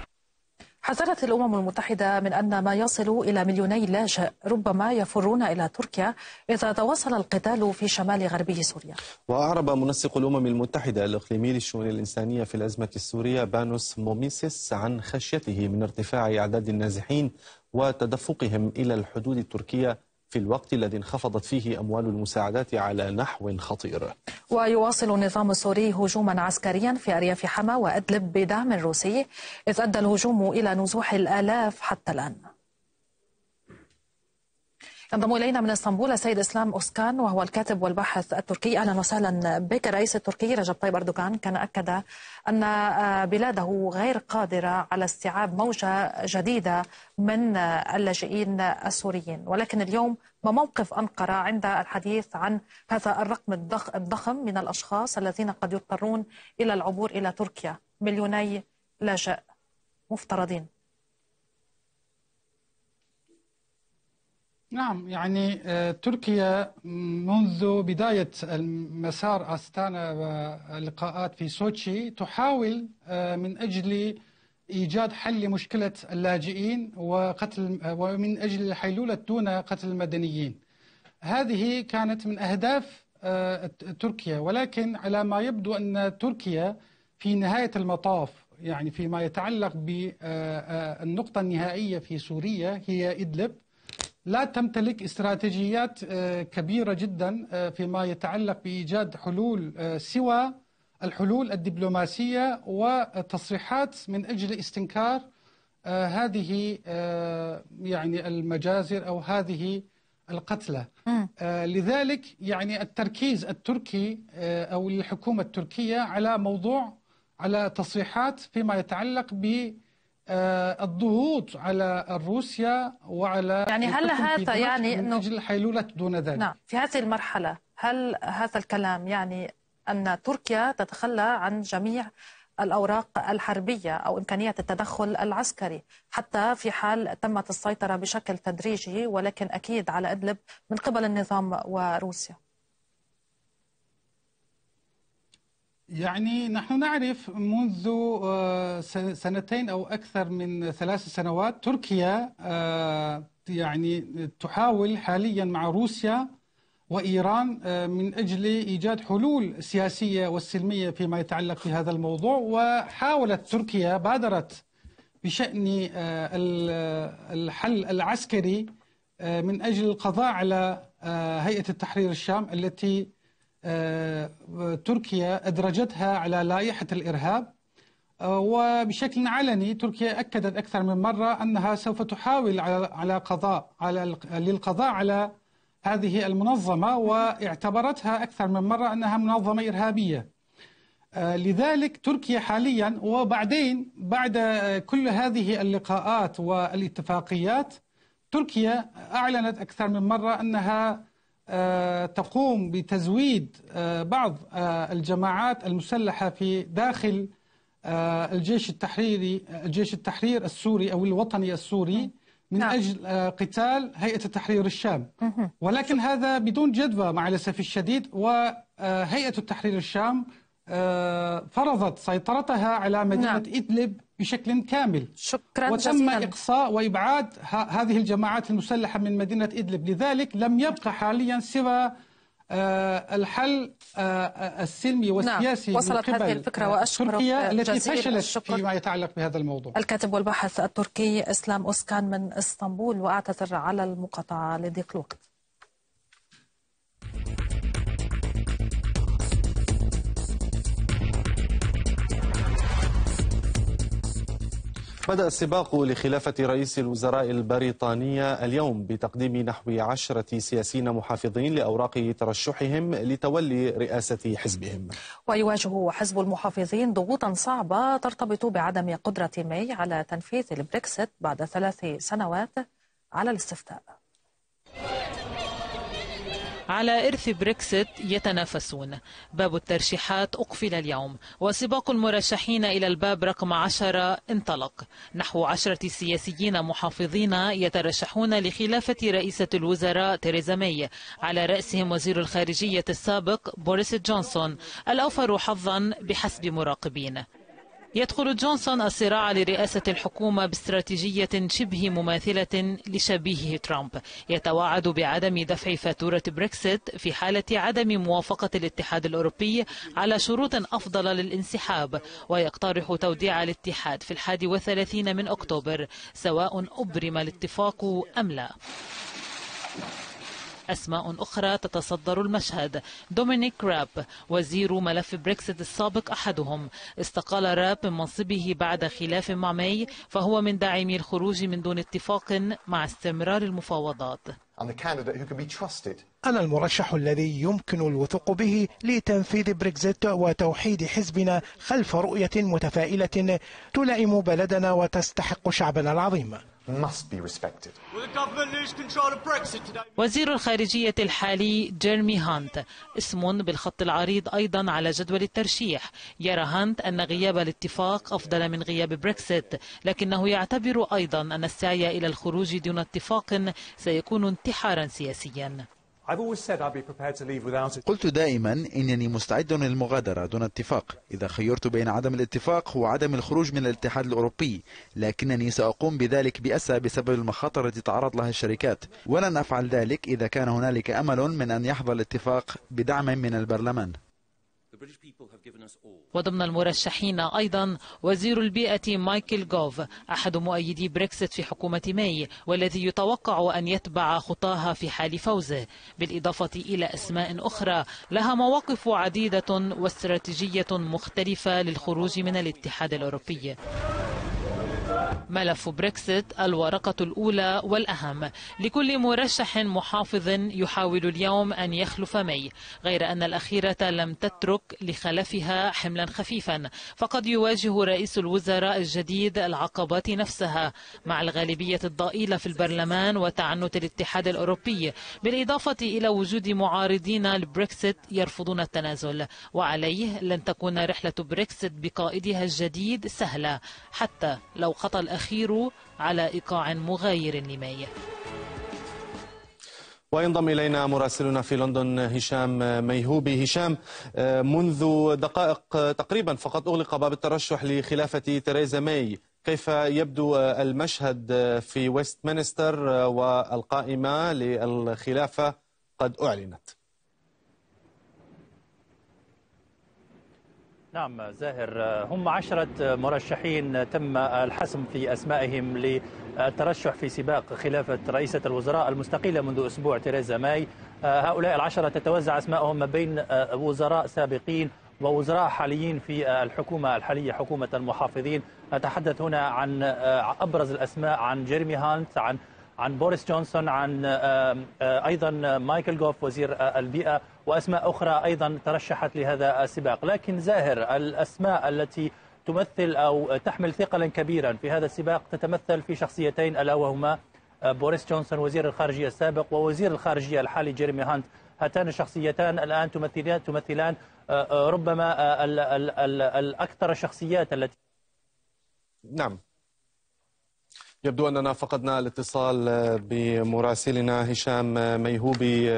حذرت الأمم المتحدة من أن ما يصل إلى مليوني لاجئ ربما يفرون إلى تركيا إذا تواصل القتال في شمال غربي سوريا. وأعرب منسق الأمم المتحدة الإقليمي للشؤون الإنسانية في الأزمة السورية بانوس موميسيس عن خشيته من ارتفاع أعداد النازحين وتدفقهم إلى الحدود التركية في الوقت الذي انخفضت فيه أموال المساعدات على نحو خطير. ويواصل النظام السوري هجوما عسكريا في أرياف حما وأدلب بدعم روسي إذ أدى الهجوم إلى نزوح الآلاف حتى الآن. ينضم إلينا من إسطنبول السيد إسلام أوسكان وهو الكاتب والباحث التركي. أهلا وسهلا بك الرئيس التركي رجب طيب أردوغان. كان أكد أن بلاده غير قادرة على استيعاب موجة جديدة من اللاجئين السوريين. ولكن اليوم ما موقف أنقرة عند الحديث عن هذا الرقم الضخم من الأشخاص الذين قد يضطرون إلى العبور إلى تركيا. مليوني لاجئ مفترضين. نعم يعني تركيا منذ بداية مسار أستانا واللقاءات في سوتشي تحاول من أجل إيجاد حل لمشكلة اللاجئين وقتل ومن أجل حيلولة دون قتل المدنيين. هذه كانت من أهداف تركيا. ولكن على ما يبدو أن تركيا في نهاية المطاف يعني فيما يتعلق بالنقطة النهائية في سوريا هي إدلب. لا تمتلك استراتيجيات كبيرة جدا فيما يتعلق بإيجاد حلول سوى الحلول الدبلوماسية وتصريحات من أجل استنكار هذه يعني المجازر أو هذه القتلى. لذلك يعني التركيز التركي أو الحكومة التركية على موضوع على تصريحات فيما يتعلق ب الضغوط على روسيا وعلى يعني هل هذا يعني من أجل حيلوله دون ذلك؟ نعم في هذه المرحلة هل هذا الكلام يعني أن تركيا تتخلى عن جميع الأوراق الحربية أو إمكانية التدخل العسكري حتى في حال تمت السيطرة بشكل تدريجي ولكن أكيد على أدلب من قبل النظام وروسيا؟ يعني نحن نعرف منذ سنتين أو أكثر من ثلاث سنوات تركيا يعني تحاول حاليا مع روسيا وإيران من أجل إيجاد حلول سياسية والسلمية فيما يتعلق بهذا الموضوع. وحاولت تركيا بادرت بشأن الحل العسكري من أجل القضاء على هيئة التحرير الشام التي تركيا أدرجتها على لائحة الإرهاب وبشكل علني تركيا أكدت أكثر من مرة أنها سوف تحاول على قضاء على للقضاء على هذه المنظمة واعتبرتها أكثر من مرة أنها منظمة إرهابية. لذلك تركيا حاليا وبعدين بعد كل هذه اللقاءات والاتفاقيات تركيا أعلنت أكثر من مرة أنها تقوم بتزويد بعض الجماعات المسلحة في داخل الجيش التحريري الجيش التحرير السوري أو الوطني السوري من نعم. أجل قتال هيئة التحرير الشام ولكن هذا بدون جدوى مع الأسف الشديد وهيئة التحرير الشام فرضت سيطرتها على مدينة نعم. إدلب بشكل كامل شكرا وتم جزيلا. إقصاء وإبعاد هذه الجماعات المسلحة من مدينة إدلب لذلك لم يبقى حاليا سوى الحل السلمي والسياسي نعم. وصلت من قبل هذه الفكرة وأشكرك تركيا التي فشلت الشكر. فيما يتعلق بهذا الموضوع الكاتب والباحث التركي إسلام أوسكان من إسطنبول وأعتذر على المقاطعة لضيق الوقت بدأ السباق لخلافة رئيسة الوزراء البريطانية اليوم بتقديم نحو عشرة سياسيين محافظين لأوراق ترشحهم لتولي رئاسة حزبهم. ويواجه حزب المحافظين ضغوطا صعبة ترتبط بعدم قدرة ماي على تنفيذ البريكسيت بعد ثلاث سنوات على الاستفتاء. على إرث بريكسيت يتنافسون. باب الترشيحات أقفل اليوم. وسباق المرشحين إلى الباب رقم عشرة انطلق. نحو عشرة سياسيين محافظين يترشحون لخلافة رئيسة الوزراء تيريزا ماي. على رأسهم وزير الخارجية السابق بوريس جونسون. الأوفر حظا بحسب مراقبين. يدخل جونسون الصراع لرئاسة الحكومة باستراتيجية شبه مماثلة لشبيهه ترامب. يتوعد بعدم دفع فاتورة بريكسيت في حالة عدم موافقة الاتحاد الأوروبي على شروط أفضل للانسحاب ويقترح توديع الاتحاد في الحادي وثلاثين من أكتوبر سواء أبرم الاتفاق أم لا. أسماء أخرى تتصدر المشهد. دومينيك راب وزير ملف بريكسيت السابق أحدهم. استقال راب من منصبه بعد خلاف مع ماي فهو من داعمي الخروج من دون اتفاق مع استمرار المفاوضات. أنا المرشح الذي يمكن الوثوق به لتنفيذ بريكزيت وتوحيد حزبنا خلف رؤية متفائلة تلائم بلدنا وتستحق شعبنا العظيم. وزير الخارجية الحالي جيرمي هانت اسم بالخط العريض أيضا على جدول الترشيح. يرى هانت أن غياب الاتفاق أفضل من غياب بريكسيت لكنه يعتبر أيضا أن السعي إلى الخروج دون اتفاق سيكون انتحارا سياسيا. قلت دائما إنني مستعد للمغادرة دون اتفاق. إذا خيرت بين عدم الاتفاق وعدم الخروج من الاتحاد الأوروبي لكنني سأقوم بذلك بأسى بسبب المخاطر التي تعرض لها الشركات. ولن أفعل ذلك إذا كان هنالك أمل من أن يحظى الاتفاق بدعم من البرلمان. وضمن المرشحين أيضا وزير البيئة مايكل جوف أحد مؤيدي بريكسيت في حكومة ماي والذي يتوقع أن يتبع خطاها في حال فوزه. بالإضافة إلى أسماء أخرى لها مواقف عديدة واستراتيجية مختلفة للخروج من الاتحاد الأوروبي. ملف بريكسيت الورقة الأولى والأهم. لكل مرشح محافظ يحاول اليوم أن يخلف ماي غير أن الأخيرة لم تترك لخلفها حملا خفيفا. فقد يواجه رئيس الوزراء الجديد العقبات نفسها. مع الغالبية الضئيلة في البرلمان وتعنت الاتحاد الأوروبي بالإضافة إلى وجود معارضين لبريكسيت يرفضون التنازل. وعليه لن تكون رحلة بريكسيت بقائدها الجديد سهلة حتى لو خطى الأخير على إيقاع مغاير لماي وينضم إلينا مراسلنا في لندن هشام ميهوبي. هشام منذ دقائق تقريبا فقط أغلق باب الترشح لخلافة تيريزا ماي. كيف يبدو المشهد في ويستمنستر والقائمة للخلافة قد أعلنت؟ نعم زاهر. هم عشرة مرشحين تم الحسم في أسمائهم للترشح في سباق خلافة رئيسة الوزراء المستقيلة منذ أسبوع تيريزا ماي. هؤلاء العشرة تتوزع أسمائهم ما بين وزراء سابقين ووزراء حاليين في الحكومة الحالية حكومة المحافظين. نتحدث هنا عن أبرز الأسماء عن جيرمي هانت عن عن بوريس جونسون عن أيضا مايكل جوف وزير البيئة وأسماء أخرى أيضا ترشحت لهذا السباق. لكن زاهر الأسماء التي تمثل أو تحمل ثقلا كبيرا في هذا السباق تتمثل في شخصيتين ألا وهما بوريس جونسون وزير الخارجية السابق ووزير الخارجية الحالي جيرمي هانت. هاتان الشخصيتان الآن تمثلان تمثلان ربما الأكثر الشخصيات التي نعم. يبدو أننا فقدنا الاتصال بمراسلنا هشام ميهوبي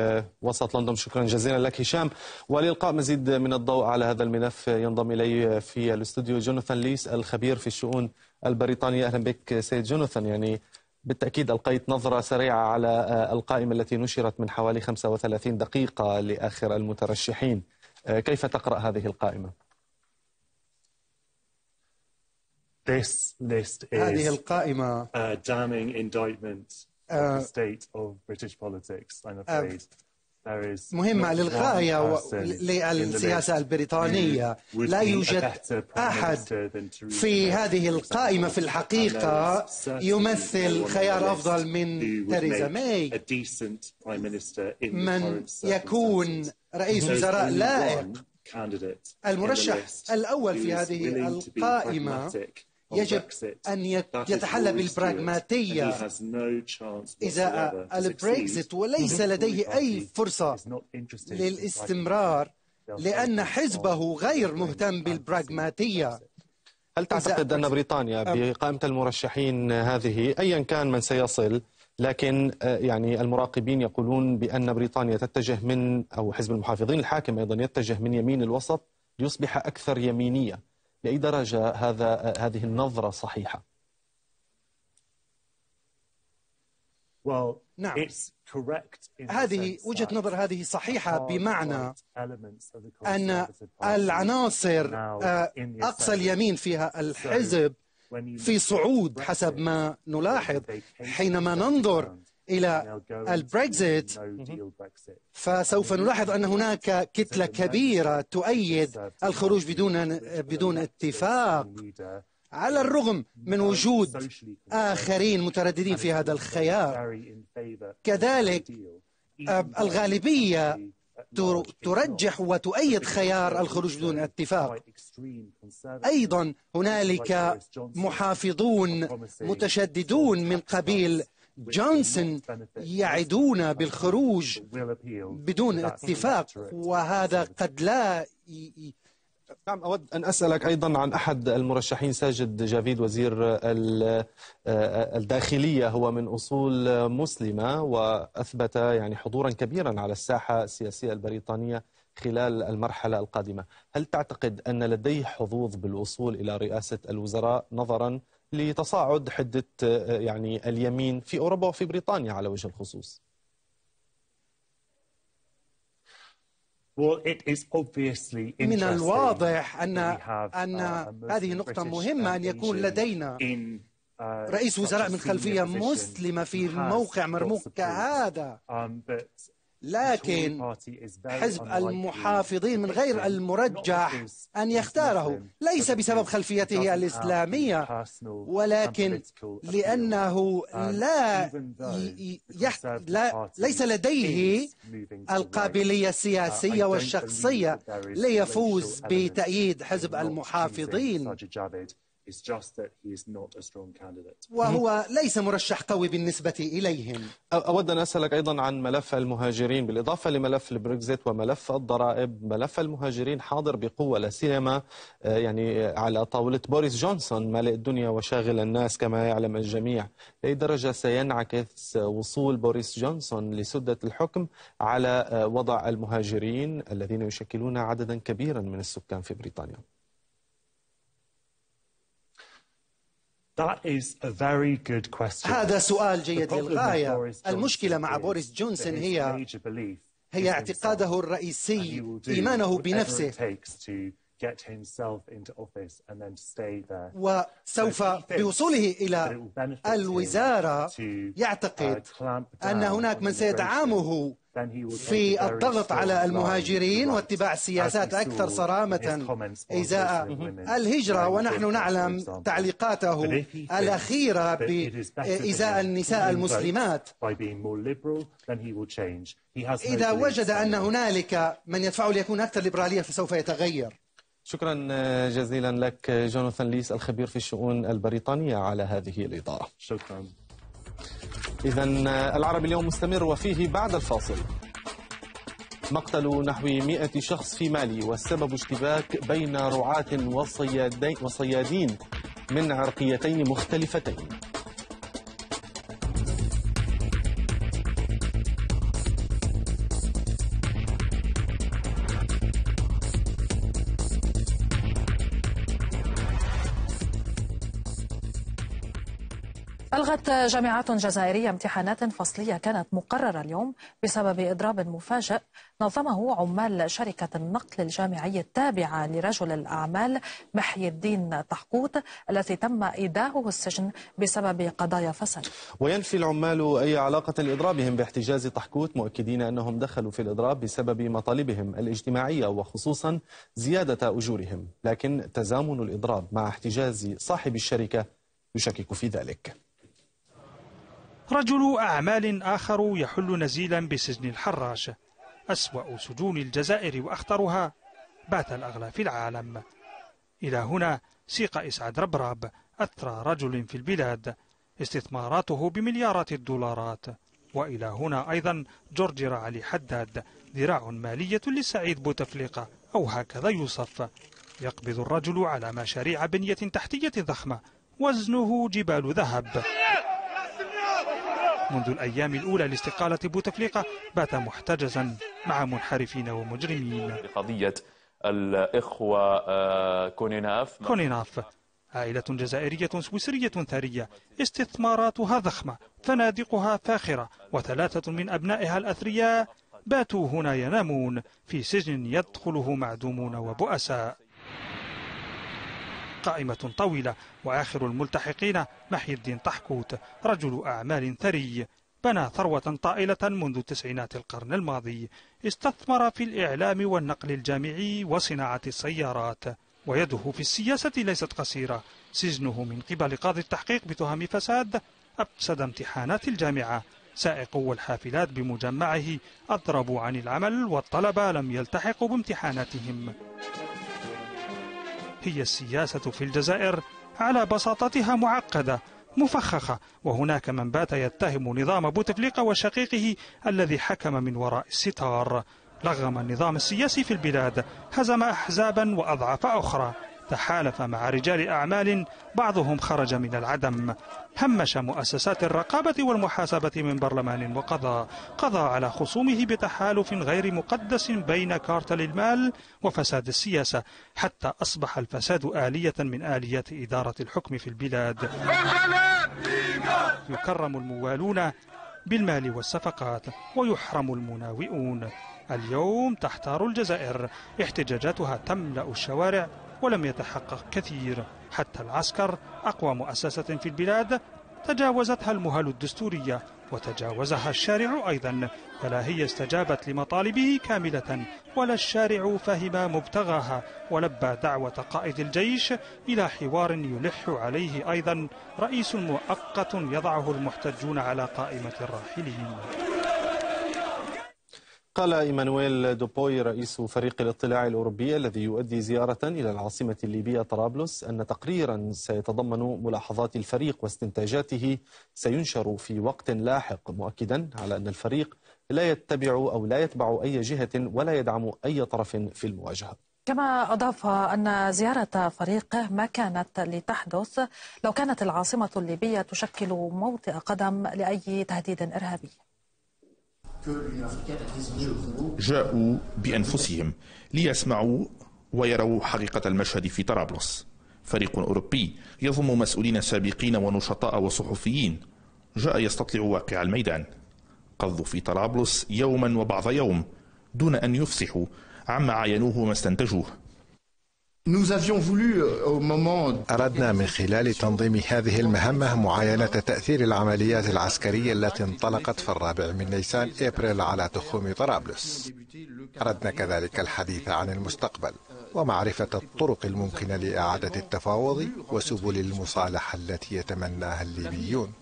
وسط لندن. شكرا جزيلا لك هشام. ولإلقاء مزيد من الضوء على هذا الملف ينضم إلي في الاستوديو جوناثان ليس الخبير في الشؤون البريطانية. أهلا بك سيد جوناثان. يعني بالتأكيد ألقيت نظرة سريعة على القائمة التي نشرت من حوالي 35 دقيقة لآخر المترشحين. كيف تقرأ هذه القائمة؟ This list is هذه القائمة. a damning indictment of the uh, state of British politics, I'm uh, afraid. There is مهمة للغاية للسياسة البريطانية. لا يوجد أحد في هذه القائمة في الحقيقة يمثل خيار أفضل من تريزا ماي من يكون رئيس وزراء لائق. المرشح الأول في هذه القائمة يجب. أن يتحلى بالبراغماتية. to البريكزيت. وليس The لديه أي فرصة للاستمرار لأن حزبه غير مهتم بالبراغماتية. هل تعتقد أن بريطانيا بقائمة المرشحين هذه أيا كان من سيصل لكن آه، يعني المراقبين يقولون بأن بريطانيا تتجه من أو حزب المحافظين الحاكم أيضا يتجه من يمين الوسط ليصبح أكثر يمينية. لأي درجة هذا هذه النظرة صحيحة Well, نعم. it's correct in the هذه وجهة نظر هذه صحيحة بمعنى أن العناصر آه، أقصى. اليمين فيها الحزب في صعود حسب ما نلاحظ حينما ننظر إلى البريكزيت. فسوف نلاحظ أن هناك كتلة كبيرة تؤيد الخروج بدون بدون اتفاق. على الرغم من وجود آخرين مترددين في هذا الخيار. كذلك الغالبية ترجح وتؤيد خيار الخروج بدون اتفاق. أيضا هنالك محافظون متشددون من قبيل جونسون يعدون بالخروج بدون اتفاق وهذا قد لا نعم أود أن أسألك أيضا عن أحد المرشحين ساجد جافيد وزير الداخلية. هو من أصول مسلمة وأثبت يعني حضورا كبيرا على الساحة السياسية البريطانية خلال المرحلة القادمة. هل تعتقد أن لديه حظوظ بالوصول إلى رئاسة الوزراء نظرا لتصاعد حدة يعني اليمين في أوروبا وفي بريطانيا على وجه الخصوص. من الواضح أن أن هذه نقطة مهمة أن يكون لدينا رئيس وزراء من خلفية مسلمة في موقع مرموق كهذا. لكن حزب المحافظين من غير المرجح أن يختاره. ليس بسبب خلفيته الإسلامية ولكن لأنه لا, يح... لا ليس لديه القابلية السياسية والشخصية ليفوز بتأييد حزب المحافظين. وهو ليس مرشح قوي بالنسبة إليهم. أود أن أسألك أيضا عن ملف المهاجرين بالإضافة لملف البريكزيت وملف الضرائب. ملف المهاجرين حاضر بقوة لا سيما يعني على طاولة بوريس جونسون مالئ الدنيا وشاغل الناس كما يعلم الجميع. لأي درجة سينعكس وصول بوريس جونسون لسدة الحكم على وضع المهاجرين الذين يشكلون عددا كبيرا من السكان في بريطانيا؟ هذا سؤال جيد للغاية. المشكلة مع بوريس جونسون هي هي اعتقاده الرئيسي إيمانه بنفسه. وسوف بوصوله إلى الوزارة يعتقد أن هناك من سيدعمه في الضغط على المهاجرين واتباع سياسات أكثر صرامة إزاء الهجرة. ونحن نعلم تعليقاته الأخيرة بإزاء النساء المسلمات. إذا وجد أن هنالك من يدفعه ليكون أكثر ليبرالية فسوف يتغير. شكرا جزيلا لك جوناثان ليس الخبير في الشؤون البريطانية على هذه الإضاءة شكرا. إذا العرب اليوم مستمر وفيه بعد الفاصل. مقتل نحو 100 شخص في مالي والسبب اشتباك بين رعاة وصيادين من عرقيتين مختلفتين. ألغت جامعات جزائرية امتحانات فصلية كانت مقررة اليوم بسبب إضراب مفاجئ نظمه عمال شركة النقل الجامعي التابعة لرجل الأعمال محي الدين طحقوت الذي تم إيداعه السجن بسبب قضايا فساد. وينفي العمال أي علاقة لإضرابهم باحتجاز طحقوت مؤكدين أنهم دخلوا في الإضراب بسبب مطالبهم الاجتماعية وخصوصا زيادة أجورهم لكن تزامن الإضراب مع احتجاز صاحب الشركة يشكك في ذلك. رجل أعمال آخر يحل نزيلا بسجن الحراش. أسوأ سجون الجزائر وأخطرها بات الأغلى في العالم. إلى هنا سيق إسعاد ربراب. أثرى رجل في البلاد. استثماراته بمليارات الدولارات. وإلى هنا أيضا جورجر علي حداد. ذراع مالية لسعيد بوتفليقة أو هكذا يوصف. يقبض الرجل على مشاريع بنية تحتية ضخمة. وزنه جبال ذهب. منذ الأيام الأولى لاستقالة بوتفليقة بات محتجزا مع منحرفين ومجرمين. قضية الإخوة كونيناف. كونيناف عائلة جزائرية سويسرية ثرية استثماراتها ضخمة فنادقها فاخرة وثلاثة من أبنائها الأثرياء باتوا هنا ينامون في سجن يدخله معدومون وبؤساء. قائمة طويلة. وآخر الملتحقين محي الدين طحكوت رجل أعمال ثري بنى ثروة طائلة منذ تسعينات القرن الماضي. استثمر في الإعلام والنقل الجامعي وصناعة السيارات. ويده في السياسة ليست قصيرة. سجنه من قبل قاضي التحقيق بتهم فساد أفسد امتحانات الجامعة. سائق والحافلات بمجمعه أضربوا عن العمل والطلبة لم يلتحقوا بامتحاناتهم. هي السياسة في الجزائر على بساطتها معقدة مفخخة وهناك من بات يتهم نظام بوتفليقة وشقيقه الذي حكم من وراء الستار. لغم النظام السياسي في البلاد هزم أحزابا وأضعف أخرى. تحالف مع رجال أعمال بعضهم خرج من العدم. همش مؤسسات الرقابة والمحاسبة من برلمان وقضاء. قضى على خصومه بتحالف غير مقدس بين كارتل المال وفساد السياسة حتى أصبح الفساد آلية من آليات إدارة الحكم في البلاد. يكرم الموالون بالمال والصفقات ويحرم المناوئون. اليوم تحتار الجزائر احتجاجاتها تملأ الشوارع ولم يتحقق كثير. حتى العسكر أقوى مؤسسة في البلاد تجاوزتها المهل الدستورية وتجاوزها الشارع أيضا فلا هي استجابت لمطالبه كاملة ولا الشارع فهم مبتغاها ولبى دعوة قائد الجيش إلى حوار يلح عليه أيضا رئيس مؤقت يضعه المحتجون على قائمة الراحلين. قال إيمانويل دوبوي رئيس فريق الاطلاع الأوروبي الذي يؤدي زيارة إلى العاصمة الليبية طرابلس أن تقريرا سيتضمن ملاحظات الفريق واستنتاجاته سينشر في وقت لاحق مؤكدا على أن الفريق لا يتبع أو لا يتبع أي جهة ولا يدعم أي طرف في المواجهة. كما أضاف أن زيارة فريقه ما كانت لتحدث لو كانت العاصمة الليبية تشكل موطئ قدم لأي تهديد إرهابي. جاءوا بأنفسهم ليسمعوا ويروا حقيقة المشهد في طرابلس. فريق أوروبي يضم مسؤولين سابقين ونشطاء وصحفيين. جاء يستطلع واقع الميدان. قضوا في طرابلس يوما وبعض يوم دون أن يفصحوا عما عاينوه وما استنتجوه. أردنا من خلال تنظيم هذه المهمة معاينة تأثير العمليات العسكرية التي انطلقت في الرابع من نيسان إبريل على تخوم طرابلس. أردنا كذلك الحديث عن المستقبل ومعرفة الطرق الممكنة لإعادة التفاوض وسبل المصالحة التي يتمناها الليبيون.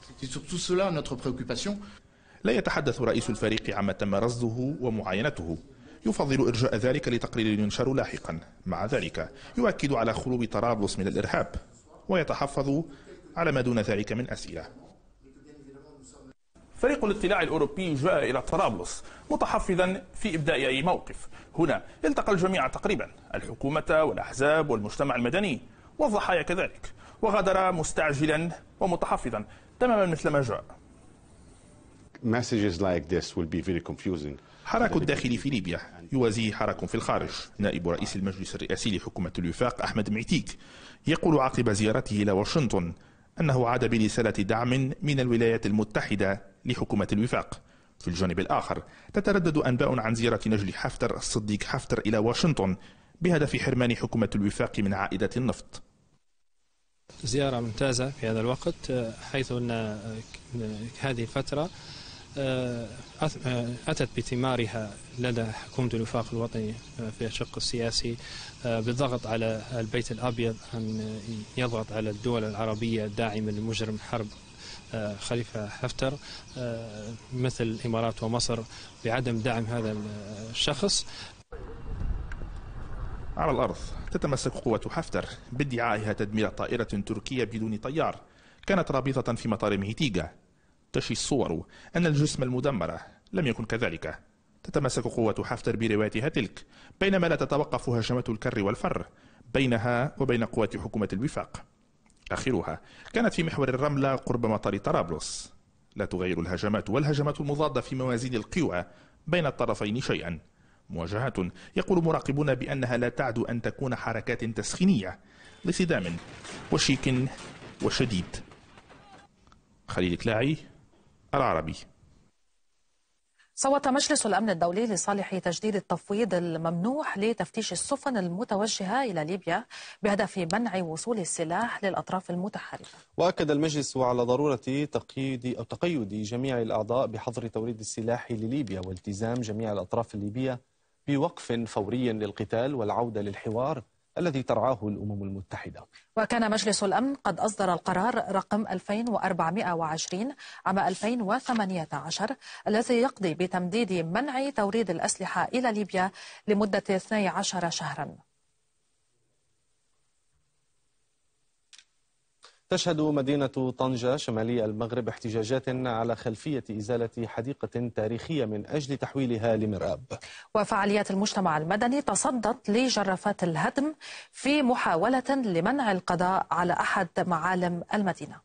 لا يتحدث رئيس الفريق عما تم رصده ومعاينته. يفضل إرجاء ذلك لتقرير ينشر لاحقا. مع ذلك يؤكد على خلو طرابلس من الإرهاب ويتحفظ على ما دون ذلك من أسئلة. فريق الاطلاع الأوروبي جاء إلى طرابلس متحفظا في إبداء أي موقف. هنا التقى الجميع تقريبا الحكومة والأحزاب والمجتمع المدني والضحايا كذلك. وغادر مستعجلا ومتحفظا تماما مثل ما جاء. Messages like this will be very confusing. حراك الداخل في ليبيا. يوازيه حراك في الخارج. نائب رئيس المجلس الرئاسي لحكومة الوفاق أحمد معتيك يقول عقب زيارته إلى واشنطن أنه عاد برسالة دعم من الولايات المتحدة لحكومة الوفاق. في الجانب الآخر تتردد أنباء عن زيارة نجل حفتر الصديق حفتر إلى واشنطن بهدف حرمان حكومة الوفاق من عائدة النفط. زيارة ممتازة في هذا الوقت حيث أن هذه الفترة أتت بثمارها لدى حكومة الوفاق الوطني آه، في الشق السياسي بالضغط على البيت الأبيض أن يضغط على الدول العربية الداعمة لمجرم حرب خليفة حفتر مثل الإمارات ومصر بعدم دعم هذا الشخص. على الأرض تتمسك قوة حفتر بادعائها تدمير طائرة تركية بدون طيار كانت رابطة في مطار مهيتيغا تشي الصور أن الجسم المدمر لم يكن كذلك. تتمسك قوة حفتر بروايتها تلك بينما لا تتوقف هجمة الكر والفر بينها وبين قوات حكومة الوفاق. آخرها كانت في محور الرملة قرب مطار طرابلس. لا تغير الهجمات والهجمات المضادة في موازين القوى بين الطرفين شيئا. مواجهات يقول مراقبون بأنها لا تعد أن تكون حركات تسخينية لصدام وشيك وشديد. خليل كلاعي العربي. صوت مجلس الأمن الدولي لصالح تجديد التفويض الممنوح لتفتيش السفن المتوجهة إلى ليبيا بهدف منع وصول السلاح للأطراف المتحالفة وأكد المجلس على ضرورة تقييد أو تقيد جميع الأعضاء بحظر توريد السلاح لليبيا والتزام جميع الأطراف الليبية بوقف فوري للقتال والعودة للحوار الذي ترعاه الأمم المتحدة. وكان مجلس الأمن قد أصدر القرار رقم 2420 عام 2018 الذي يقضي بتمديد منع توريد الأسلحة إلى ليبيا لمدة 12 شهرا. تشهد مدينة طنجة شمالي المغرب احتجاجات على خلفية إزالة حديقة تاريخية من أجل تحويلها لمرآب. وفعاليات المجتمع المدني تصدت لجرافات الهدم في محاولة لمنع القضاء على أحد معالم المدينة.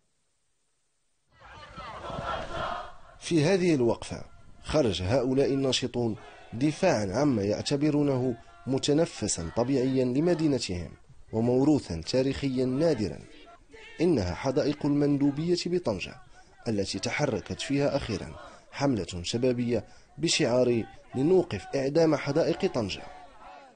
في هذه الوقفة خرج هؤلاء الناشطون دفاعا عما يعتبرونه متنفسا طبيعيا لمدينتهم وموروثا تاريخيا نادرا. إنها حدائق المندوبية بطنجة التي تحركت فيها أخيرا حملة شبابية بشعار لنوقف إعدام حدائق طنجة.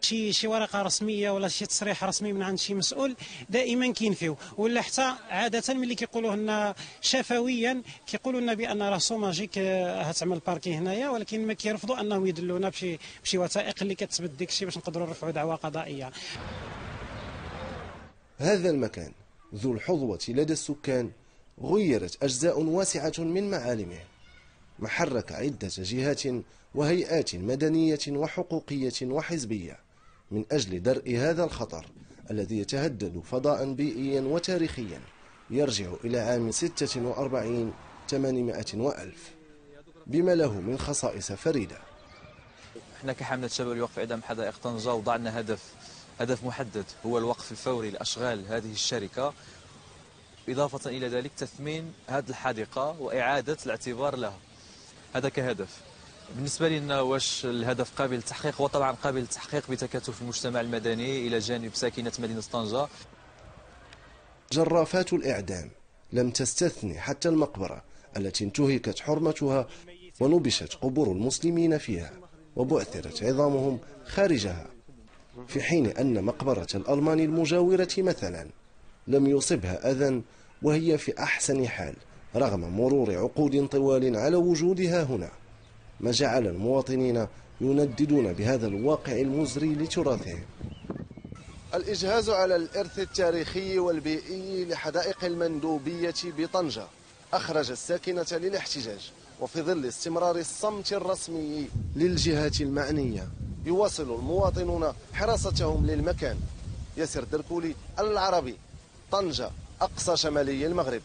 شي شي ورقة رسمية ولا شي تصريح رسمي من عند شي مسؤول دائما كينفيو ولا حتى عادة ملي كيقولوا لنا شفويا كيقولوا لنا بأن راه سوماجيك هتعمل parking هنايا ولكن ما كيرفضوا أنهم يدلونا بشي بشي وثائق اللي كتثبت ديك الشيء باش نقدروا نرفعوا دعوة قضائية. هذا المكان ذو الحظوة لدى السكان غيرت أجزاء واسعة من معالمه محرك عدة جهات وهيئات مدنية وحقوقية وحزبية من أجل درء هذا الخطر الذي يتهدد فضاء بيئيا وتاريخيا يرجع إلى عام 46 800 وألف. بما له من خصائص فريدة. إحنا كحملة شباب لوقف إعدام حدائق طنجة وضعنا هدف هدف محدد هو الوقف الفوري لأشغال هذه الشركة. إضافة إلى ذلك تثمين هذه الحديقة وإعادة الاعتبار لها. هذا كهدف. بالنسبة لنا واش الهدف قابل للتحقيق؟ هو طبعا قابل للتحقيق بتكاتف المجتمع المدني إلى جانب ساكنة مدينة طنجة. جرافات الإعدام لم تستثني حتى المقبرة التي انتهكت حرمتها ونبشت قبور المسلمين فيها وبعثرت عظامهم خارجها. في حين أن مقبرة الألمان المجاورة مثلا لم يصبها أذى وهي في أحسن حال رغم مرور عقود طوال على وجودها هنا. ما جعل المواطنين ينددون بهذا الواقع المزري لتراثهم الإجهاز على الإرث التاريخي والبيئي لحدائق المندوبية بطنجة. أخرج الساكنة للاحتجاج وفي ظل استمرار الصمت الرسمي للجهات المعنية. يواصل المواطنون حراستهم للمكان. ياسر دركولي العربي طنجة أقصى شمالي المغرب.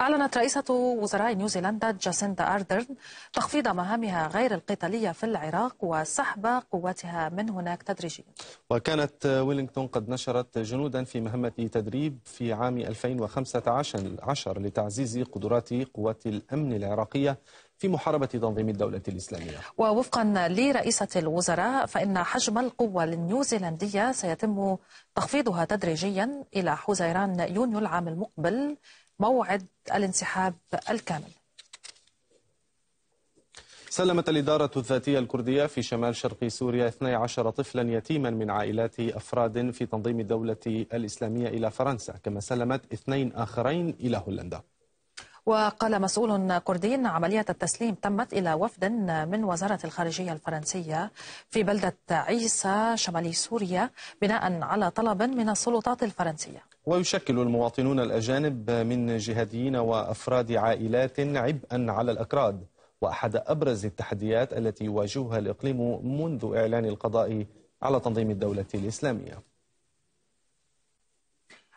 أعلنت رئيسة وزراء نيوزيلندا جاسيندا أردرن تخفيض مهامها غير القتالية في العراق وسحب قواتها من هناك تدريجيا. وكانت ويلينغتون قد نشرت جنودا في مهمة تدريب في عام 2015 لتعزيز قدرات قوات الأمن العراقية في محاربة تنظيم الدولة الإسلامية. ووفقا لرئيسة الوزراء فإن حجم القوة النيوزيلندية سيتم تخفيضها تدريجيا إلى حزيران يونيو العام المقبل موعد الانسحاب الكامل. سلمت الإدارة الذاتية الكردية في شمال شرق سوريا 12 طفلا يتيما من عائلات أفراد في تنظيم الدولة الإسلامية إلى فرنسا كما سلمت اثنين آخرين إلى هولندا. وقال مسؤول كردي أن عملية التسليم تمت إلى وفد من وزارة الخارجية الفرنسية في بلدة عيسى شمال سوريا بناء على طلب من السلطات الفرنسية. ويشكل المواطنون الأجانب من جهاديين وأفراد عائلات عبئا على الأكراد. وأحد أبرز التحديات التي يواجهها الإقليم منذ إعلان القضاء على تنظيم الدولة الإسلامية.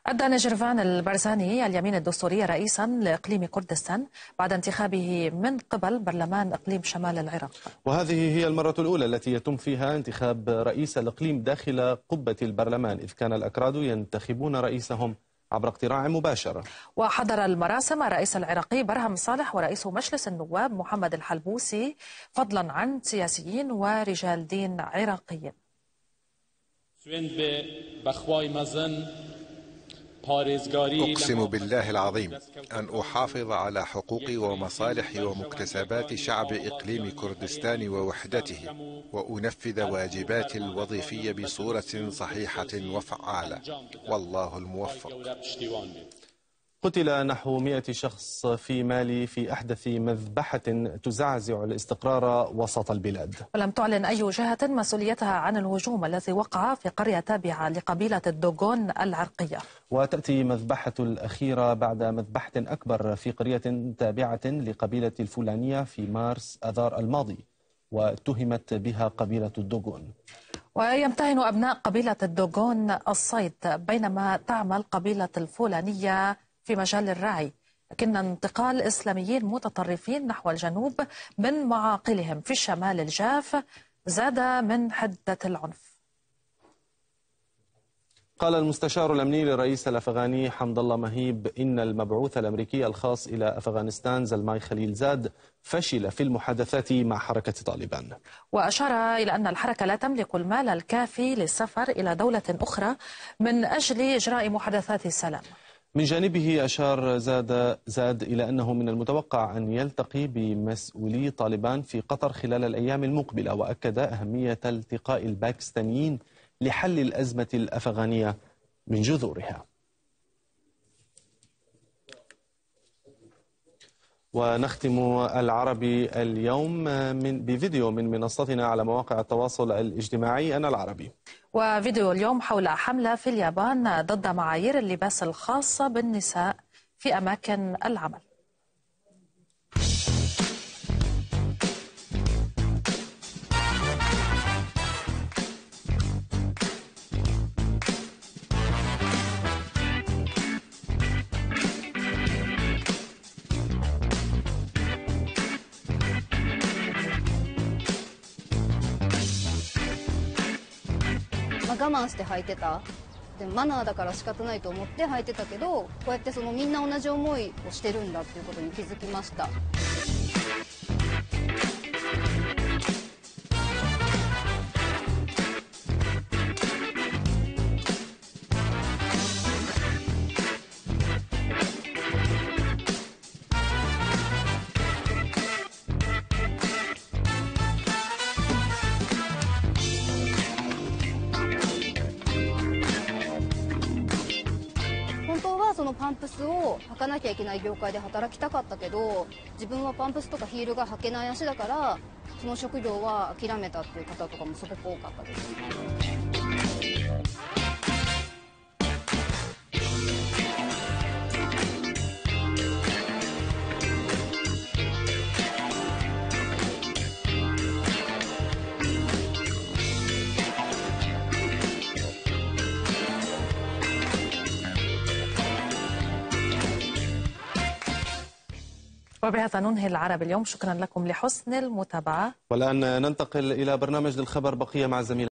أدى نجرفان البرزاني اليمين الدستورية رئيسا لإقليم كردستان بعد انتخابه من قبل برلمان إقليم شمال العراق. وهذه هي المرة الأولى التي يتم فيها انتخاب رئيس الإقليم داخل قبة البرلمان إذ كان الأكراد ينتخبون رئيسهم عبر اقتراع مباشر. وحضر المراسم الرئيس العراقي برهم صالح ورئيس مجلس النواب محمد الحلبوسي فضلا عن سياسيين ورجال دين عراقيين. أقسم بالله العظيم أن أحافظ على حقوق ومصالح ومكتسبات شعب إقليم كردستان ووحدته وأنفذ واجباتي الوظيفية بصورة صحيحة وفعالة. والله الموفق. قتل نحو 100 شخص في مالي في أحدث مذبحة تزعزع الاستقرار وسط البلاد. ولم تعلن أي جهة مسؤوليتها عن الهجوم الذي وقع في قرية تابعة لقبيلة الدوغون العرقية. وتأتي مذبحة الأخيرة بعد مذبحة أكبر في قرية تابعة لقبيلة الفلانية في مارس أذار الماضي واتهمت بها قبيلة الدوغون. ويمتهن أبناء قبيلة الدوغون الصيد بينما تعمل قبيلة الفولانية في مجال الرعي لكن انتقال إسلاميين متطرفين نحو الجنوب من معاقلهم في الشمال الجاف زاد من حدة العنف. قال المستشار الأمني للرئيس الأفغاني حمد الله مهيب إن المبعوث الأمريكي الخاص إلى أفغانستان زلماي خليل زاد فشل في المحادثات مع حركة طالبان. وأشار إلى أن الحركة لا تملك المال الكافي للسفر إلى دولة أخرى من أجل إجراء محادثات السلام. من جانبه أشار زاد, زاد إلى أنه من المتوقع أن يلتقي بمسؤولي طالبان في قطر خلال الأيام المقبلة وأكد أهمية التقاء الباكستانيين لحل الأزمة الأفغانية من جذورها. ونختم العربي اليوم من بفيديو من منصتنا على مواقع التواصل الاجتماعي أنا العربي. وفيديو اليوم حول حملة في اليابان ضد معايير اللباس الخاصة بالنساء في أماكن العمل. 我慢して履いてたでマナーだから仕方ないと思って履いてたけどこうやってそのみんな同じ思いをしてるんだっていうことに気づきました。ない業界で働きたかったけど自分はパンプスとかヒールが履けない足だからその職業は諦めたっていう方とかもすごく多かったです。وبهذا ننهي العرب اليوم. شكرا لكم لحسن المتابعة. والآن ننتقل إلى برنامج للخبر. بقية مع الزميل